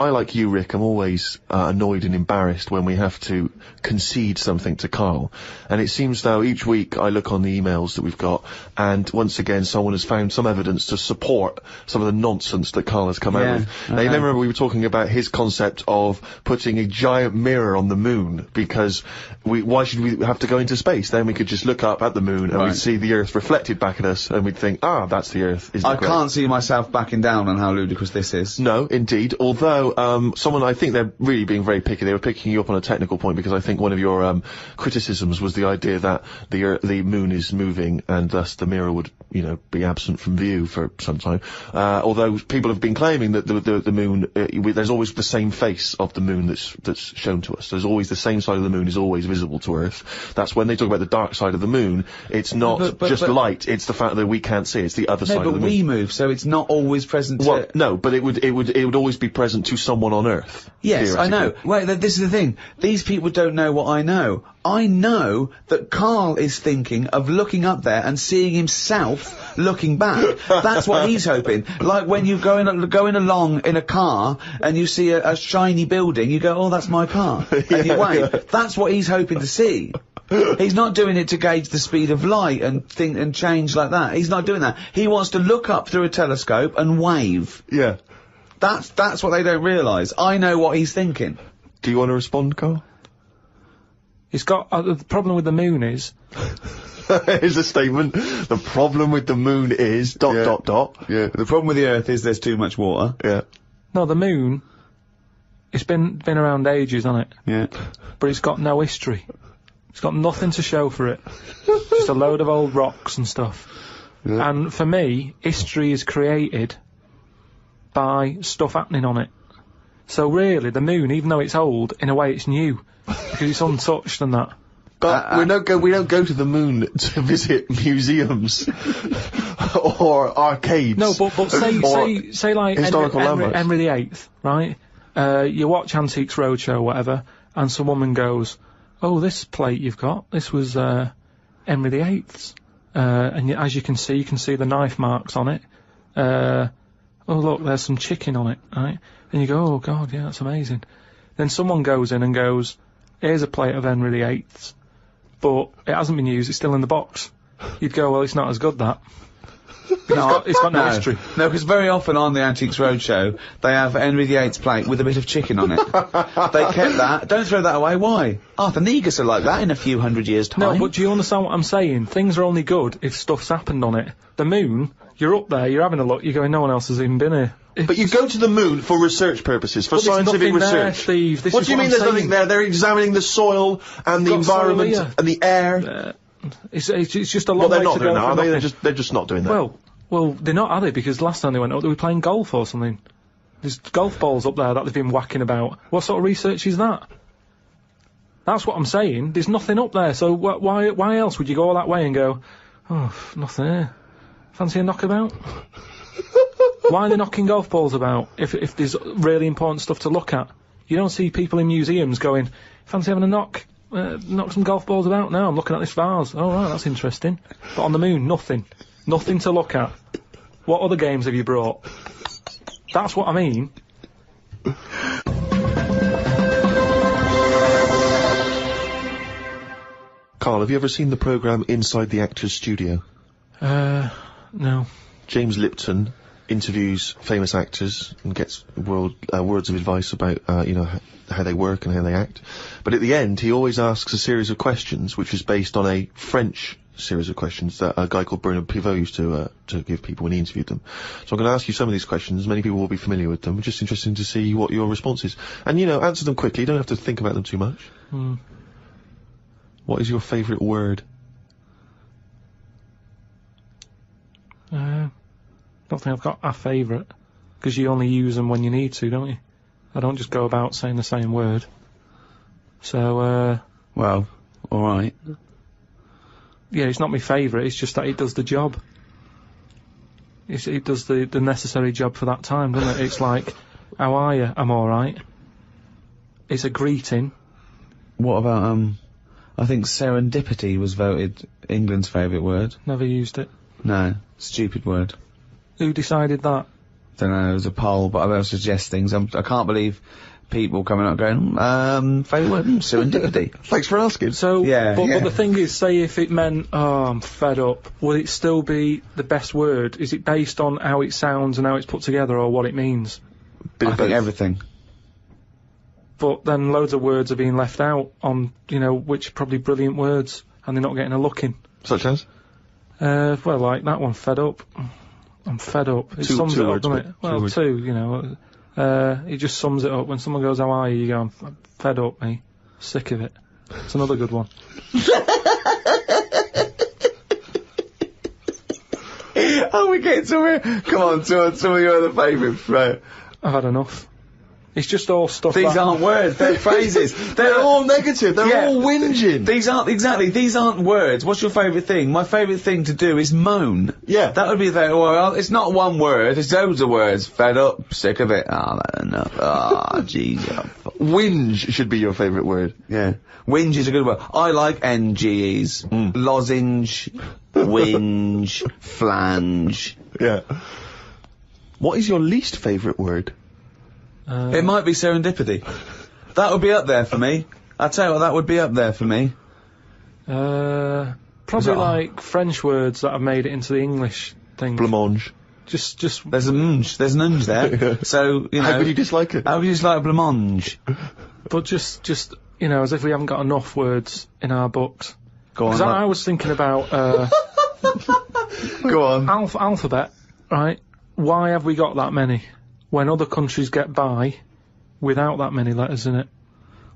I, like you, Rick, I'm always uh, annoyed and embarrassed when we have to concede something to Karl. And it seems though each week I look on the emails that we've got, and once again someone has found some evidence to support some of the nonsense that Karl has come Yeah, out with. Now, you okay. remember we were talking about his concept of putting a giant mirror on the moon because we, why should we have to go into space? Then we could just look up at the moon and Right. we'd see the Earth reflected back at us, and we'd think, ah, that's the Earth. I great? can't see myself backing down on how ludicrous this is. No, indeed. Although um, someone, I think they're really being very picky. They were picking you up on a technical point because I think one of your um, criticisms was the idea that the Ear- the moon is moving and thus the mirror would, you know, be absent from view for some time. Uh, although people have been claiming that the the, the moon, uh, we- there's always the same face of the moon that's that's shown to us. There's always the same side of the moon is always visible to Earth. That's when they talk about the dark side of the moon. It's not But- but- just but- light. It's the fact that we can't see. it. It's the other No, side of but the moon. we move, so it's not always present Well, no, but it would it would it would always be present to someone on Earth. Yes, I know. Wait, th- this is the thing. These people don't know what I know. I know that Karl is thinking of looking up there and seeing himself looking back. That's what he's hoping. Like when you're going going along in a car and you see a, a shiny building, you go, "Oh, that's my car," and you wave. That's what he's hoping to see. He's not doing it to gauge the speed of light and think and change like that. He's not doing that. He wants to look up through a telescope and wave. Yeah. That's that's what they don't realise. I know what he's thinking. Do you want to respond, Karl? He's got uh, the problem with the moon is Here's a statement. The problem with the moon is dot Yeah. dot dot. Yeah. The problem with the Earth is there's too much water. Yeah. no the moon. It's been been around ages, hasn't it? Yeah. But it's got no history. It's got nothing to show for it. Just a load of old rocks and stuff. And for me, history is created by stuff happening on it. So really, the moon, even though it's old, in a way it's new because it's untouched and that. But Uh, we don't go. We don't go to the moon to visit museums or arcades. No, but but say say say like Henry, historical Henry, landmarks. Henry VIII, right? Uh, you watch Antiques Roadshow, or whatever, and some woman goes, "Oh, this plate you've got, this was uh, Henry VIII's," uh, and as you can see, you can see the knife marks on it. Oh, look, there's some chicken on it, right? And you go, "Oh God, yeah, that's amazing." Then someone goes in and goes, "Here's a plate of Henry VIII's, but it hasn't been used; it's still in the box." You'd go, "Well, it's not as good that." No, it's got no history. No, because very often on the Antiques Roadshow, they have Henry VIII's plate with a bit of chicken on it. they kept that. Don't throw that away. Why? Oh, Arthur Negus are like that in a few hundred years' time. No, but do you understand what I'm saying? Things are only good if stuff's happened on it. The moon, you're up there, you're having a look, you're going, no one else has even been here. But you go to the moon for research purposes, for scientific there, research. What do you what mean I'm there's saying. nothing there? They're examining the soil and the environment and the air. It's, it's, it's just a well, long they're not doing that, are they? They're just they're just not doing that. Well, well, they're not, are they? Because last time they went up, they were playing golf or something. There's golf balls up there that they've been whacking about. What sort of research is that? That's what I'm saying. There's nothing up there, so wh- why why else would you go all that way and go, oh, nothing here. Fancy a knockabout? why are they knocking golf balls about if if there's really important stuff to look at? You don't see people in museums going, fancy having a knock? Uh, knock some golf balls about? No, I'm looking at this vase. Oh right, that's interesting. But on the moon, nothing. Nothing to look at. What other games have you brought? That's what I mean. Karl, have you ever seen the program Inside the Actors Studio? Uh, no. James Lipton interviews famous actors and gets world, uh, words of advice about, uh, you know, how they work and how they act. But at the end, he always asks a series of questions, which is based on a French series of questions that a guy called Bruno Pivot used to uh, to give people when he interviewed them. So I'm going to ask you some of these questions. Many people will be familiar with them. Just interesting to see what your response is, and you know, answer them quickly. You don't have to think about them too much. Hmm. What is your favourite word? Uh, don't think I've got a favourite because you only use them when you need to, don't you? I don't just go about saying the same word. So uh, Well, all right. yeah, it's not my favourite. It's just that it does the job. It's, it does the the necessary job for that time, doesn't it? It's like, how are you? I'm all right. It's a greeting. What about um? I think serendipity was voted England's favourite word. Never used it. No, stupid word. Who decided that? Don't know. It was a poll, but I will suggest things. I'm, I can't believe people coming up going, um, favourite word, Hmm, serendipity. Thanks for asking. So, Yeah, but, yeah. but the thing is, say if it meant, oh, I'm fed up, would it still be the best word? Is it based on how it sounds and how it's put together or what it means? Bit I of think everything. But then loads of words are being left out on, you know, which are probably brilliant words and they're not getting a look in. Such as? Uh, well, like that one, fed up. I'm fed up. It Two- sums two it up, doesn't it? Well, words. two, you know. Uh, it just sums it up. When someone goes, how are you? You go, I'm, I'm fed up, me. Sick of it. It's another good one. oh, we get somewhere. Come on, some, of- some of your other favourites, right? I've had enough. It's just all stuff These that- aren't words, they're phrases. They're all negative. They're Yeah. all whinging. These aren't exactly. These aren't words. What's your favourite thing? My favourite thing to do is moan. Yeah. That would be the. Well, it's not one word. It's loads of words. Fed up, sick of it. Ah, that enough. Ah, jeez. yeah. Whinge should be your favourite word. Yeah. Whinge is a good word. I like NGEs. Mm. Lozenge, whinge, flange. Yeah. What is your least favourite word? Uh, It might be serendipity. That would be up there for me. I tell you what, that would be up there for me. Uh, probably that- like French words that have made it into the English thing. Blancmange. Just, just There's a munge. There's an unge there. so you know. How could you dislike it? How would you just like blancmange? but just, just you know, as if we haven't got enough words in our books. Go on. Because I, I was thinking about uh, Go on. alph- alphabet, right? Why have we got that many when other countries get by without that many letters in it?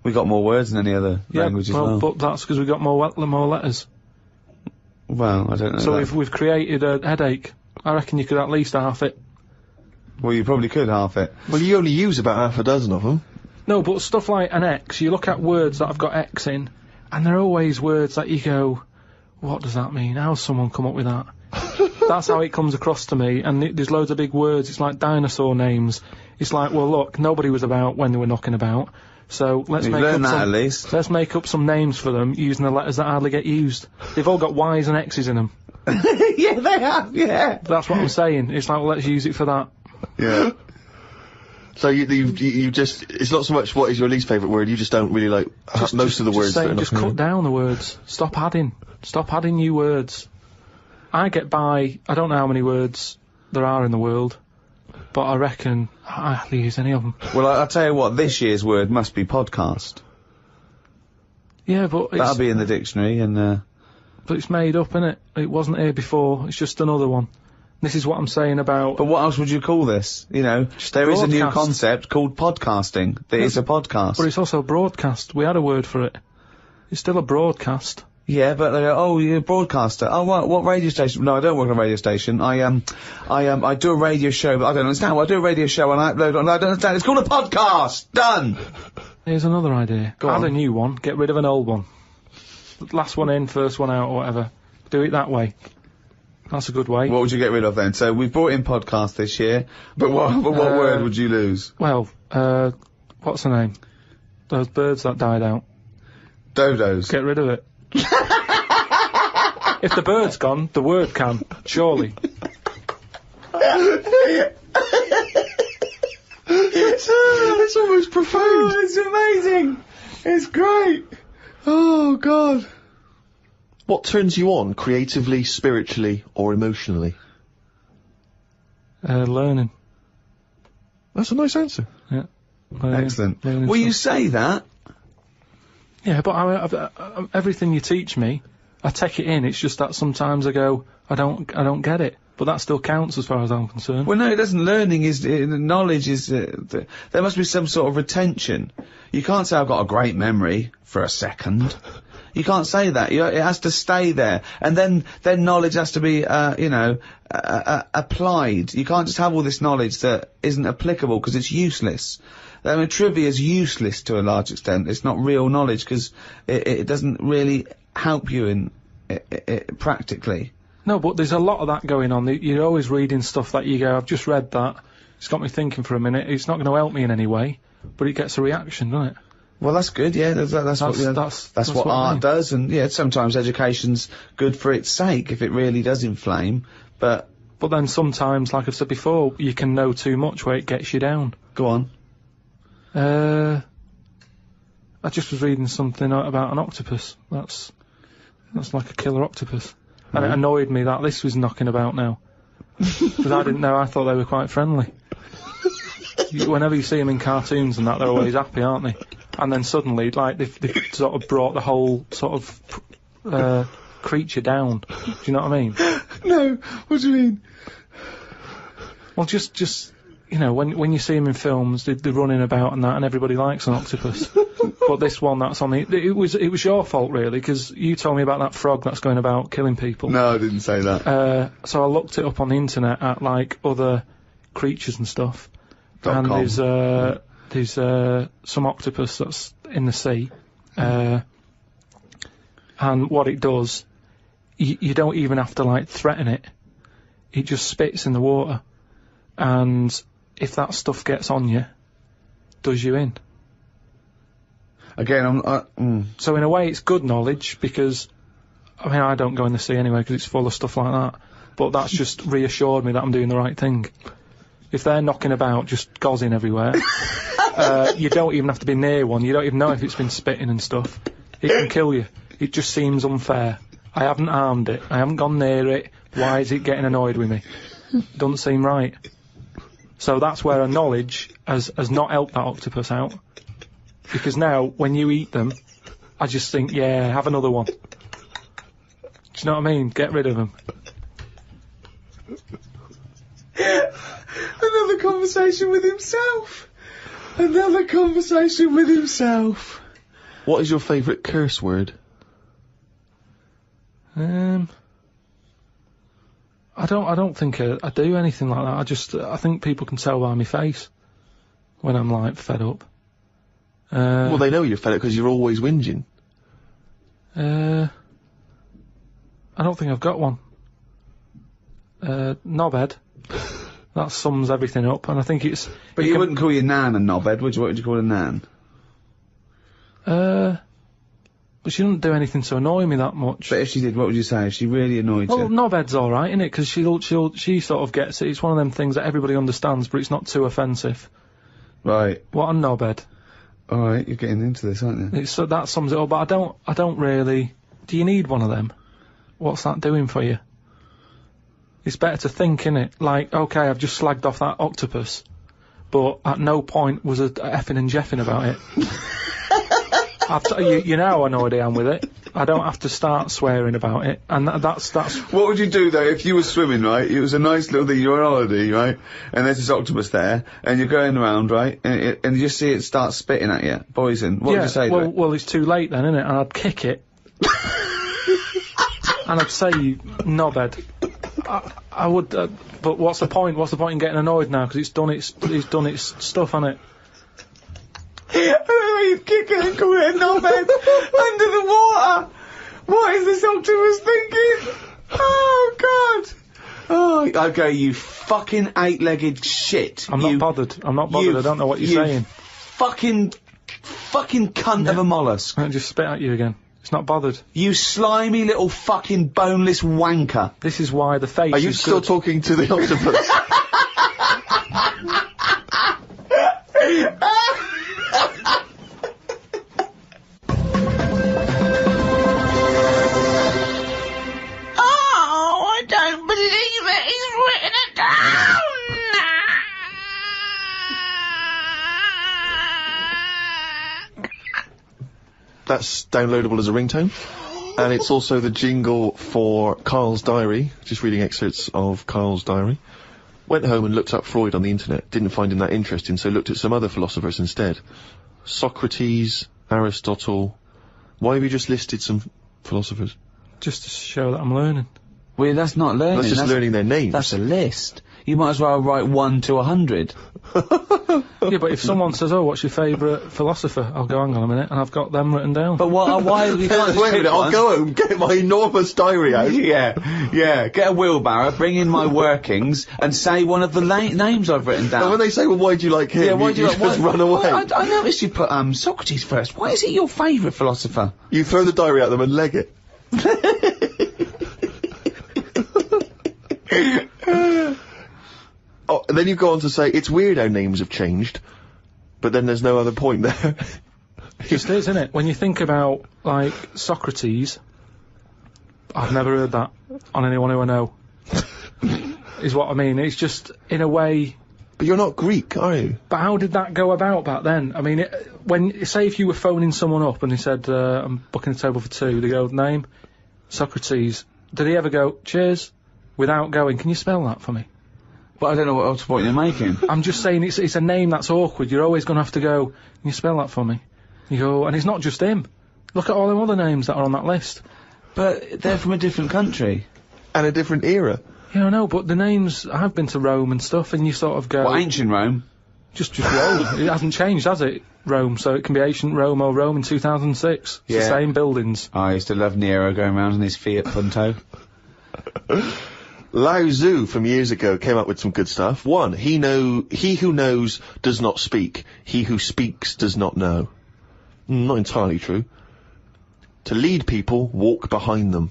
we got more words than any other language as well, well. but that's because we got more more letters. well, I don't know. So that. if we've created a headache, I reckon you could at least half it. well, you probably could half it. Well, you only use about half a dozen of them. No, but stuff like an X, you look at words that have got X in, and they're always words that you go, what does that mean? How's someone come up with that? That's how it comes across to me, and it, there's loads of big words. It's like dinosaur names. It's like, well, look, nobody was about when they were knocking about, so let's You've make up that some. at least. Let's make up some names for them using the letters that hardly get used. They've all got Y's and X's in them. yeah, they have. Yeah. That's what I'm saying. It's like, well, let's use it for that. Yeah. So you, you, you just, it's not so much what is your least favourite word, you just don't really like ha- most of the just words. that Saying, just cut down the words. Stop adding. Stop adding new words. I get by. I don't know how many words there are in the world, but I reckon I hardly use any of them. Well, I, I'll tell you what. This year's word must be podcast. Yeah, but it's, That'll be in the dictionary, and uh, but it's made up, innit? It It wasn't here before. It's just another one. This is what I'm saying about. but what else would you call this? You know, there is a new concept called podcasting. That is a podcast. but it's also a broadcast. We had a word for it. It's still a broadcast. Yeah, but they go, oh, you're a broadcaster. Oh, what, what radio station? No, I don't work on a radio station. I, um, I, um, I do a radio show, but I don't understand. Well, I do a radio show and I upload, and I don't understand. It's called a podcast! Done! Here's another idea. Go Add on. a new one. Get rid of an old one. Last one in, first one out, or whatever. Do it that way. That's a good way. What would you get rid of then? So we've brought in podcast this year, but what, but what Uh, word would you lose? Well, uh, what's the name? Those birds that died out. Dodos. Get rid of it. If the bird's gone, the word can. Surely. it's almost profound. it's amazing! It's great! Oh, God. What turns you on creatively, spiritually, or emotionally? Uh, learning. That's a nice answer. Learning- Excellent. learning Will you say that? Yeah, but I, I, I, everything you teach me, I take it in. It's just that sometimes I go, I don't, I don't get it. But that still counts as far as I'm concerned. Well, no, it doesn't. Learning is uh, knowledge is. Uh, th- there must be some sort of retention. You can't say I've got a great memory for a second. You can't say that. You, it has to stay there, and then then knowledge has to be, uh, you know, uh, uh, applied. You can't just have all this knowledge that isn't applicable because it's useless. I mean, trivia is useless to a large extent. It's not real knowledge because it, it doesn't really help you in i i practically. No, but there's a lot of that going on. You're always reading stuff that you go, I've just read that. It's got me thinking for a minute. It's not going to help me in any way, but it gets a reaction, doesn't it? Well, that's good. Yeah, that's, that's, what yeah, that's, that's, that's what, what I art mean. does, and yeah, sometimes education's good for its sake if it really does inflame. But But then sometimes, like I've said before, you can know too much where it gets you down. go on. Uh, I just was reading something about an octopus. That's that's like a killer octopus, and it annoyed me that this was knocking about now because I didn't know. I thought they were quite friendly. You- Whenever you see them in cartoons and that, they're always happy, aren't they? And then suddenly, like they've, they've sort of brought the whole sort of uh, creature down. Do you know what I mean? No, what do you mean? Well, just just you know, when when you see them in films, they, they're running about and that, and everybody likes an octopus. but this one that's on the, it was it was your fault really, because you told me about that frog that's going about killing people. No, I didn't say that. Uh, so I looked it up on the internet at like other creatures and stuff, Dot and com. there's uh, there's uh, some octopus that's in the sea, uh, and what it does, you, you don't even have to like threaten it. It just spits in the water, and if that stuff gets on you, does you in. Again, I'm. I, mm. So in a way, it's good knowledge because, I mean, I don't go in the sea anyway because it's full of stuff like that. But that's just reassured me that I'm doing the right thing. If they're knocking about, just gozzing everywhere, uh, you don't even have to be near one. You don't even know if it's been spitting and stuff. It can kill you. It just seems unfair. I haven't harmed it. I haven't gone near it. Why is it getting annoyed with me? Doesn't seem right. So that's where a knowledge has, has not helped that octopus out. Because now, when you eat them, I just think, yeah, have another one. Do you know what I mean? Get rid of them. Another conversation with himself. Another conversation with himself. What is your favourite curse word? Um, I don't. I don't think I, I do anything like that. I just. I think people can tell by my face when I'm like fed up. Uh, well, they know you're fed up because you're always whinging. uh, I don't think I've got one. Uh, knobhead. that sums everything up, and I think it's. But it you can- wouldn't call your nan a knobhead, would you? What would you call a nan? Uh, but she doesn't do anything to annoy me that much. But if she did, what would you say? If she really annoyed Well, you? knobhead's all right, isn't it? Because she'll, she'll, she sort of gets it. It's one of them things that everybody understands, but it's not too offensive. Right. What a knobhead! All right. You're getting into this, aren't you? It's so that sums it up. But I don't, I don't really. Do you need one of them? What's that doing for you? It's better to think, innit? Like, okay, I've just slagged off that octopus, but at no point was a, a effing and jeffing about it. I've t- you, you know how annoyed I am with it. I don't have to start swearing about it, and that, that's that's What would you do though if you were swimming, right? It was a nice little thing. You're on holiday, right? And there's this octopus there, and you're going around, right? And, it, and you just see it start spitting at you, poison. What yeah, would you say? well, well, it's too late then, isn't it? And I'd kick it, and I'd say, "You knobhead." I, I would, uh, but what's the point? What's the point in getting annoyed now? Because it's done its, it's done its stuff, hasn't it? He's kicking and calling it knobhead under the water. What is this octopus thinking? Oh God! Oh, okay, you fucking eight-legged shit. I'm you, not bothered. I'm not bothered. you- I don't know what you're you saying. Fucking, fucking cunt of a mollusk. I just spit at you again. It's not bothered. You slimy little fucking boneless wanker. This is why the face Are you is still good. talking to the octopus? Oh, I don't believe it. He's written it down. That's downloadable as a ringtone. and it's also the jingle for Karl's diary. Just reading excerpts of Karl's diary. Went home and looked up Freud on the internet. Didn't find him that interesting, so looked at some other philosophers instead. Socrates, Aristotle. Why have you just listed some philosophers? Just to show that I'm learning. Well, that's not learning. That's just learning their names. That's a list. You might as well write one to a hundred. yeah, but if someone says, "Oh, what's your favourite philosopher?" I'll go, "Hang on a minute," and I've got them written down. But what? Why? You can't Wait a pick minute, I'll go home, get my enormous diary out. Yeah, yeah. Get a wheelbarrow, bring in my workings, and say one of the la- names I've written down. And when they say, well, why do you like him? yeah, why you, do you, you why- just run away. Well, I, I noticed you put um Socrates first. Why is he your favourite philosopher? You throw the diary at them and leg it. Oh, and then you go on to say, it's weird how names have changed, but then there's no other point there. just is, isn't it? When you think about like Socrates, I've never heard that on anyone who I know. is what I mean. It's just in a way. but you're not Greek, are you? But how did that go about back then? I mean, it, when say if you were phoning someone up and he said, uh, "I'm booking a table for two, they go name Socrates. Did he ever go cheers without going? Can you spell that for me? But I don't know what else point you're making. I'm just saying it's it's a name that's awkward. You're always going to have to go. Can you spell that for me? You go, and it's not just him. Look at all the other names that are on that list. But they're from a different country. And a different era. Yeah, I know, but the names I've been to Rome and stuff, and you sort of go Well, ancient Rome. just just Rome. it hasn't changed, has it? Rome, so it can be ancient Rome or Rome in 2006. It's Yeah. the same buildings. I used to love Nero going around in his Fiat Punto. Lao Tzu from years ago came up with some good stuff. One, he know he who knows does not speak. He who speaks does not know. Not entirely true. To lead people, walk behind them.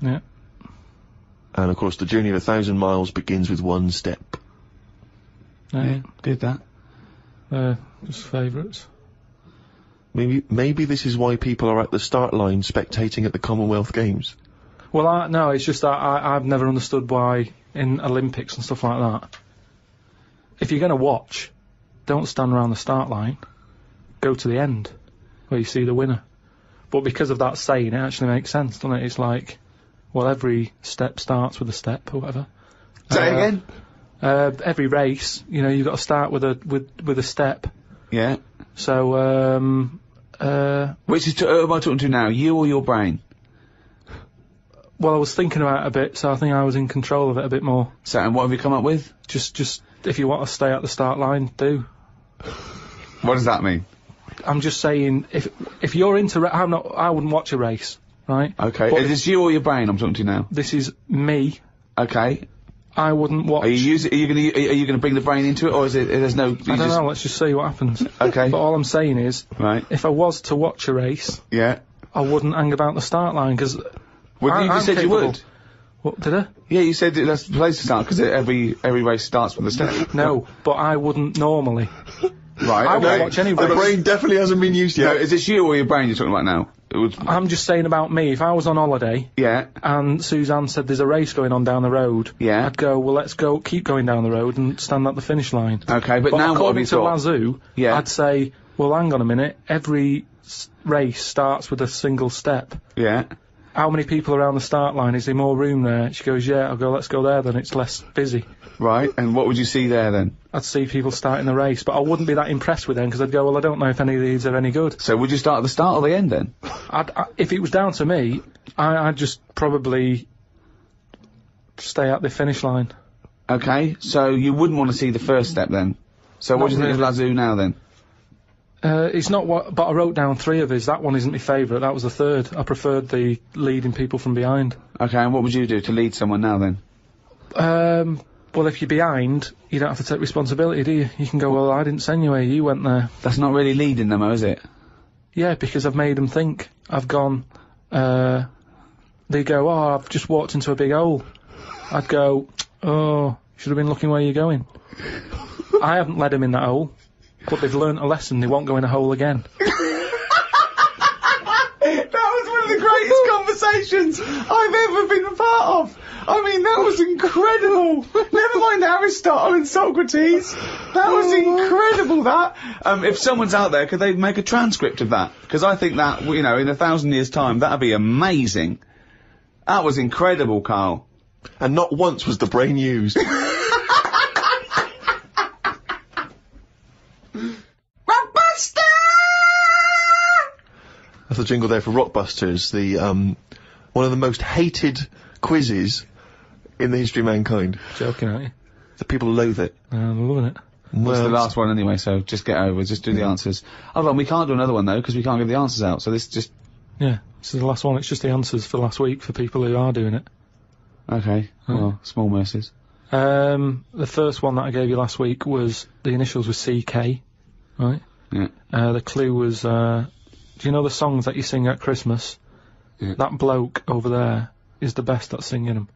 Yeah. And of course, the journey of a thousand miles begins with one step. Yeah. did that. Uh, just favourites. Maybe maybe this is why people are at the start line spectating at the Commonwealth Games. Well, I, no, it's just that I, I've never understood why in Olympics and stuff like that, if you're going to watch, don't stand around the start line. Go to the end, where you see the winner. But because of that saying, it actually makes sense, doesn't it? It's like, well, every step starts with a step or whatever. Say Uh, again. Uh, every race, you know, you've got to start with a with with a step. Yeah. So, um, uh, Which is, to, who am I talking to now? You or your brain? Well, I was thinking about it a bit, so I think I was in control of it a bit more. So, and what have you come up with? Just, just if you want to stay at the start line, do. What does that mean? I'm just saying, if if you're into, I'm not, I wouldn't watch a race, right? Okay. But is this you or your brain I'm talking to you now? This is me. Okay. I wouldn't watch. Are you using? Are you going to? Are you going to bring the brain into it, or is it? There's no. I don't just, know. Let's just see what happens. Okay. But all I'm saying is, Right. if I was to watch a race, Yeah. I wouldn't hang about the start line because. Well, you just said you would. What did I? Yeah, you said that that's the place to start because every every race starts with a step. No, but I wouldn't normally. Right. I okay. won't watch any The brain definitely hasn't been used No, yet. is this you or your brain you're talking about now? It was. I'm just saying about me. If I was on holiday Yeah. and Suzanne said there's a race going on down the road, Yeah. I'd go, well, let's go, keep going down the road and stand at the finish line. Okay, but, But now what have according to got? Lazoo, Yeah. I'd say, well, hang on a minute. Every race starts with a single step. Yeah. How many people around the start line? Is there more room there? She goes, yeah. I'll go, let's go there then. It's less busy. Right. And what would you see there then? I'd see people starting the race, but I wouldn't be that impressed with them because I'd go, well, I don't know if any of these are any good. So would you start at the start or the end then? I'd, I, if it was down to me, I, I'd just probably stay at the finish line. Okay. So you wouldn't want to see the first step then. So what do you think of Lazoo now then? Uh, it's not what, but I wrote down three of his. That one isn't my favourite. That was the third. I preferred the leading people from behind. Okay. And what would you do to lead someone now then? Um, well, if you're behind, you don't have to take responsibility, do you? You can go, well, I didn't send you here. You went there. That's not really leading them, though, is it? Yeah, because I've made them think. I've gone. Uh, they go, oh, I've just walked into a big hole. I'd go, oh, should have been looking where you're going. I haven't led them in that hole, but they've learnt a lesson. They won't go in a hole again. That was one of the greatest conversations I've ever been a part of. I mean, that was incredible. Never mind Aristotle and Socrates. That was incredible. That. Um, if someone's out there, could they make a transcript of that? Because I think that you know, in a thousand years' time, that'd be amazing. That was incredible, Karl. And not once was the brain used. That's the jingle there for Rockbusters, the um, one of the most hated quizzes in the history of mankind. Joking, aren't you? The people loathe it. I'm loving it. It's the last one anyway, so just get over. it, Just do the answers. Hold on, we can't do another one though because we can't give the answers out. So this just Yeah, this is the last one. It's just the answers for last week for people who are doing it. okay. Well, small mercies. Um, the first one that I gave you last week was the initials were CK, right? Yeah. Uh, the clue was, uh, do you know the songs that you sing at Christmas? Yeah. That bloke over there is the best at singing them.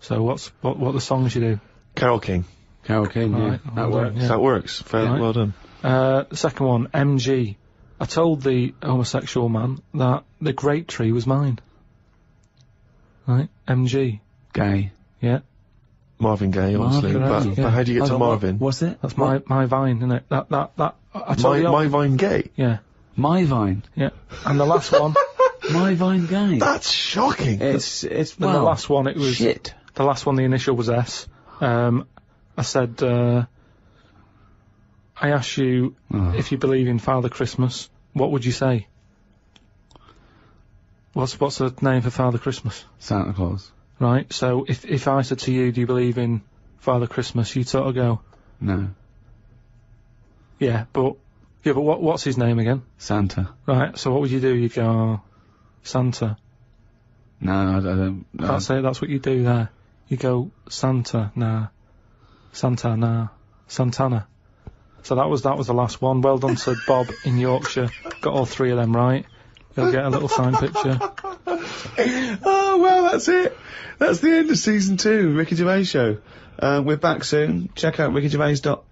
So what's what what the songs you do? Carole King. Carole King. Yeah, Right, that works. done, yeah. That works. Fair, Right. well done. Uh, the second one, MG. I told the homosexual man that the grape tree was mine. Right, MG. Gay. Yeah, Marvin Gaye, obviously. Marvin but, Gaye, but how do you get Hold to Marvin? What's it? that's my my vine, isn't it? That that that. I I told my, you. my Vine Gay? yeah, My Vine. yeah. And the last one, My Vine Gay. That's shocking. It's it's then well, the last one, it was shit. the last one. The initial was S. Um, I said, uh, I asked you Oh. if you believe in Father Christmas. What would you say? What's what's the name for Father Christmas? Santa Claus. Right. So if if I said to you, do you believe in Father Christmas? You'd sort of go, No, yeah, but yeah, but what what's his name again? Santa. Right. So what would you do? You'd go, oh, Santa. No, I, I don't. no. That's it. That's what you do there. You go Santa, nah, Santa, nah, Santana. So that was that was the last one. Well done to Bob in Yorkshire. Got all three of them right. You'll get a little signed picture. Oh well, that's it. That's the end of season two, Ricky Gervais show. Uh, we're back soon. Check out rickygervais.com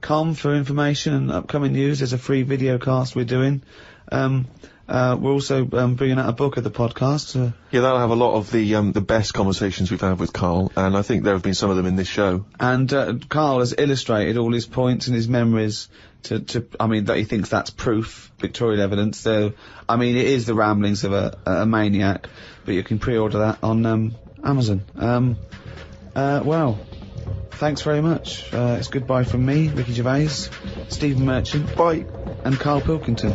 for information and upcoming news. There's a free video cast we're doing. Um, uh, we're also um, bringing out a book of the podcast. Uh, Yeah, that'll have a lot of the um, the best conversations we've had with Karl, and I think there have been some of them in this show. and uh, Karl has illustrated all his points and his memories to, to, I mean, that he thinks that's proof, Victorian evidence. So, I mean, it is the ramblings of a, a maniac, but you can pre-order that on um, Amazon. Um, uh, well, thanks very much. Uh, it's goodbye from me, Ricky Gervais, Stephen Merchant, Bye. and Karl Pilkington.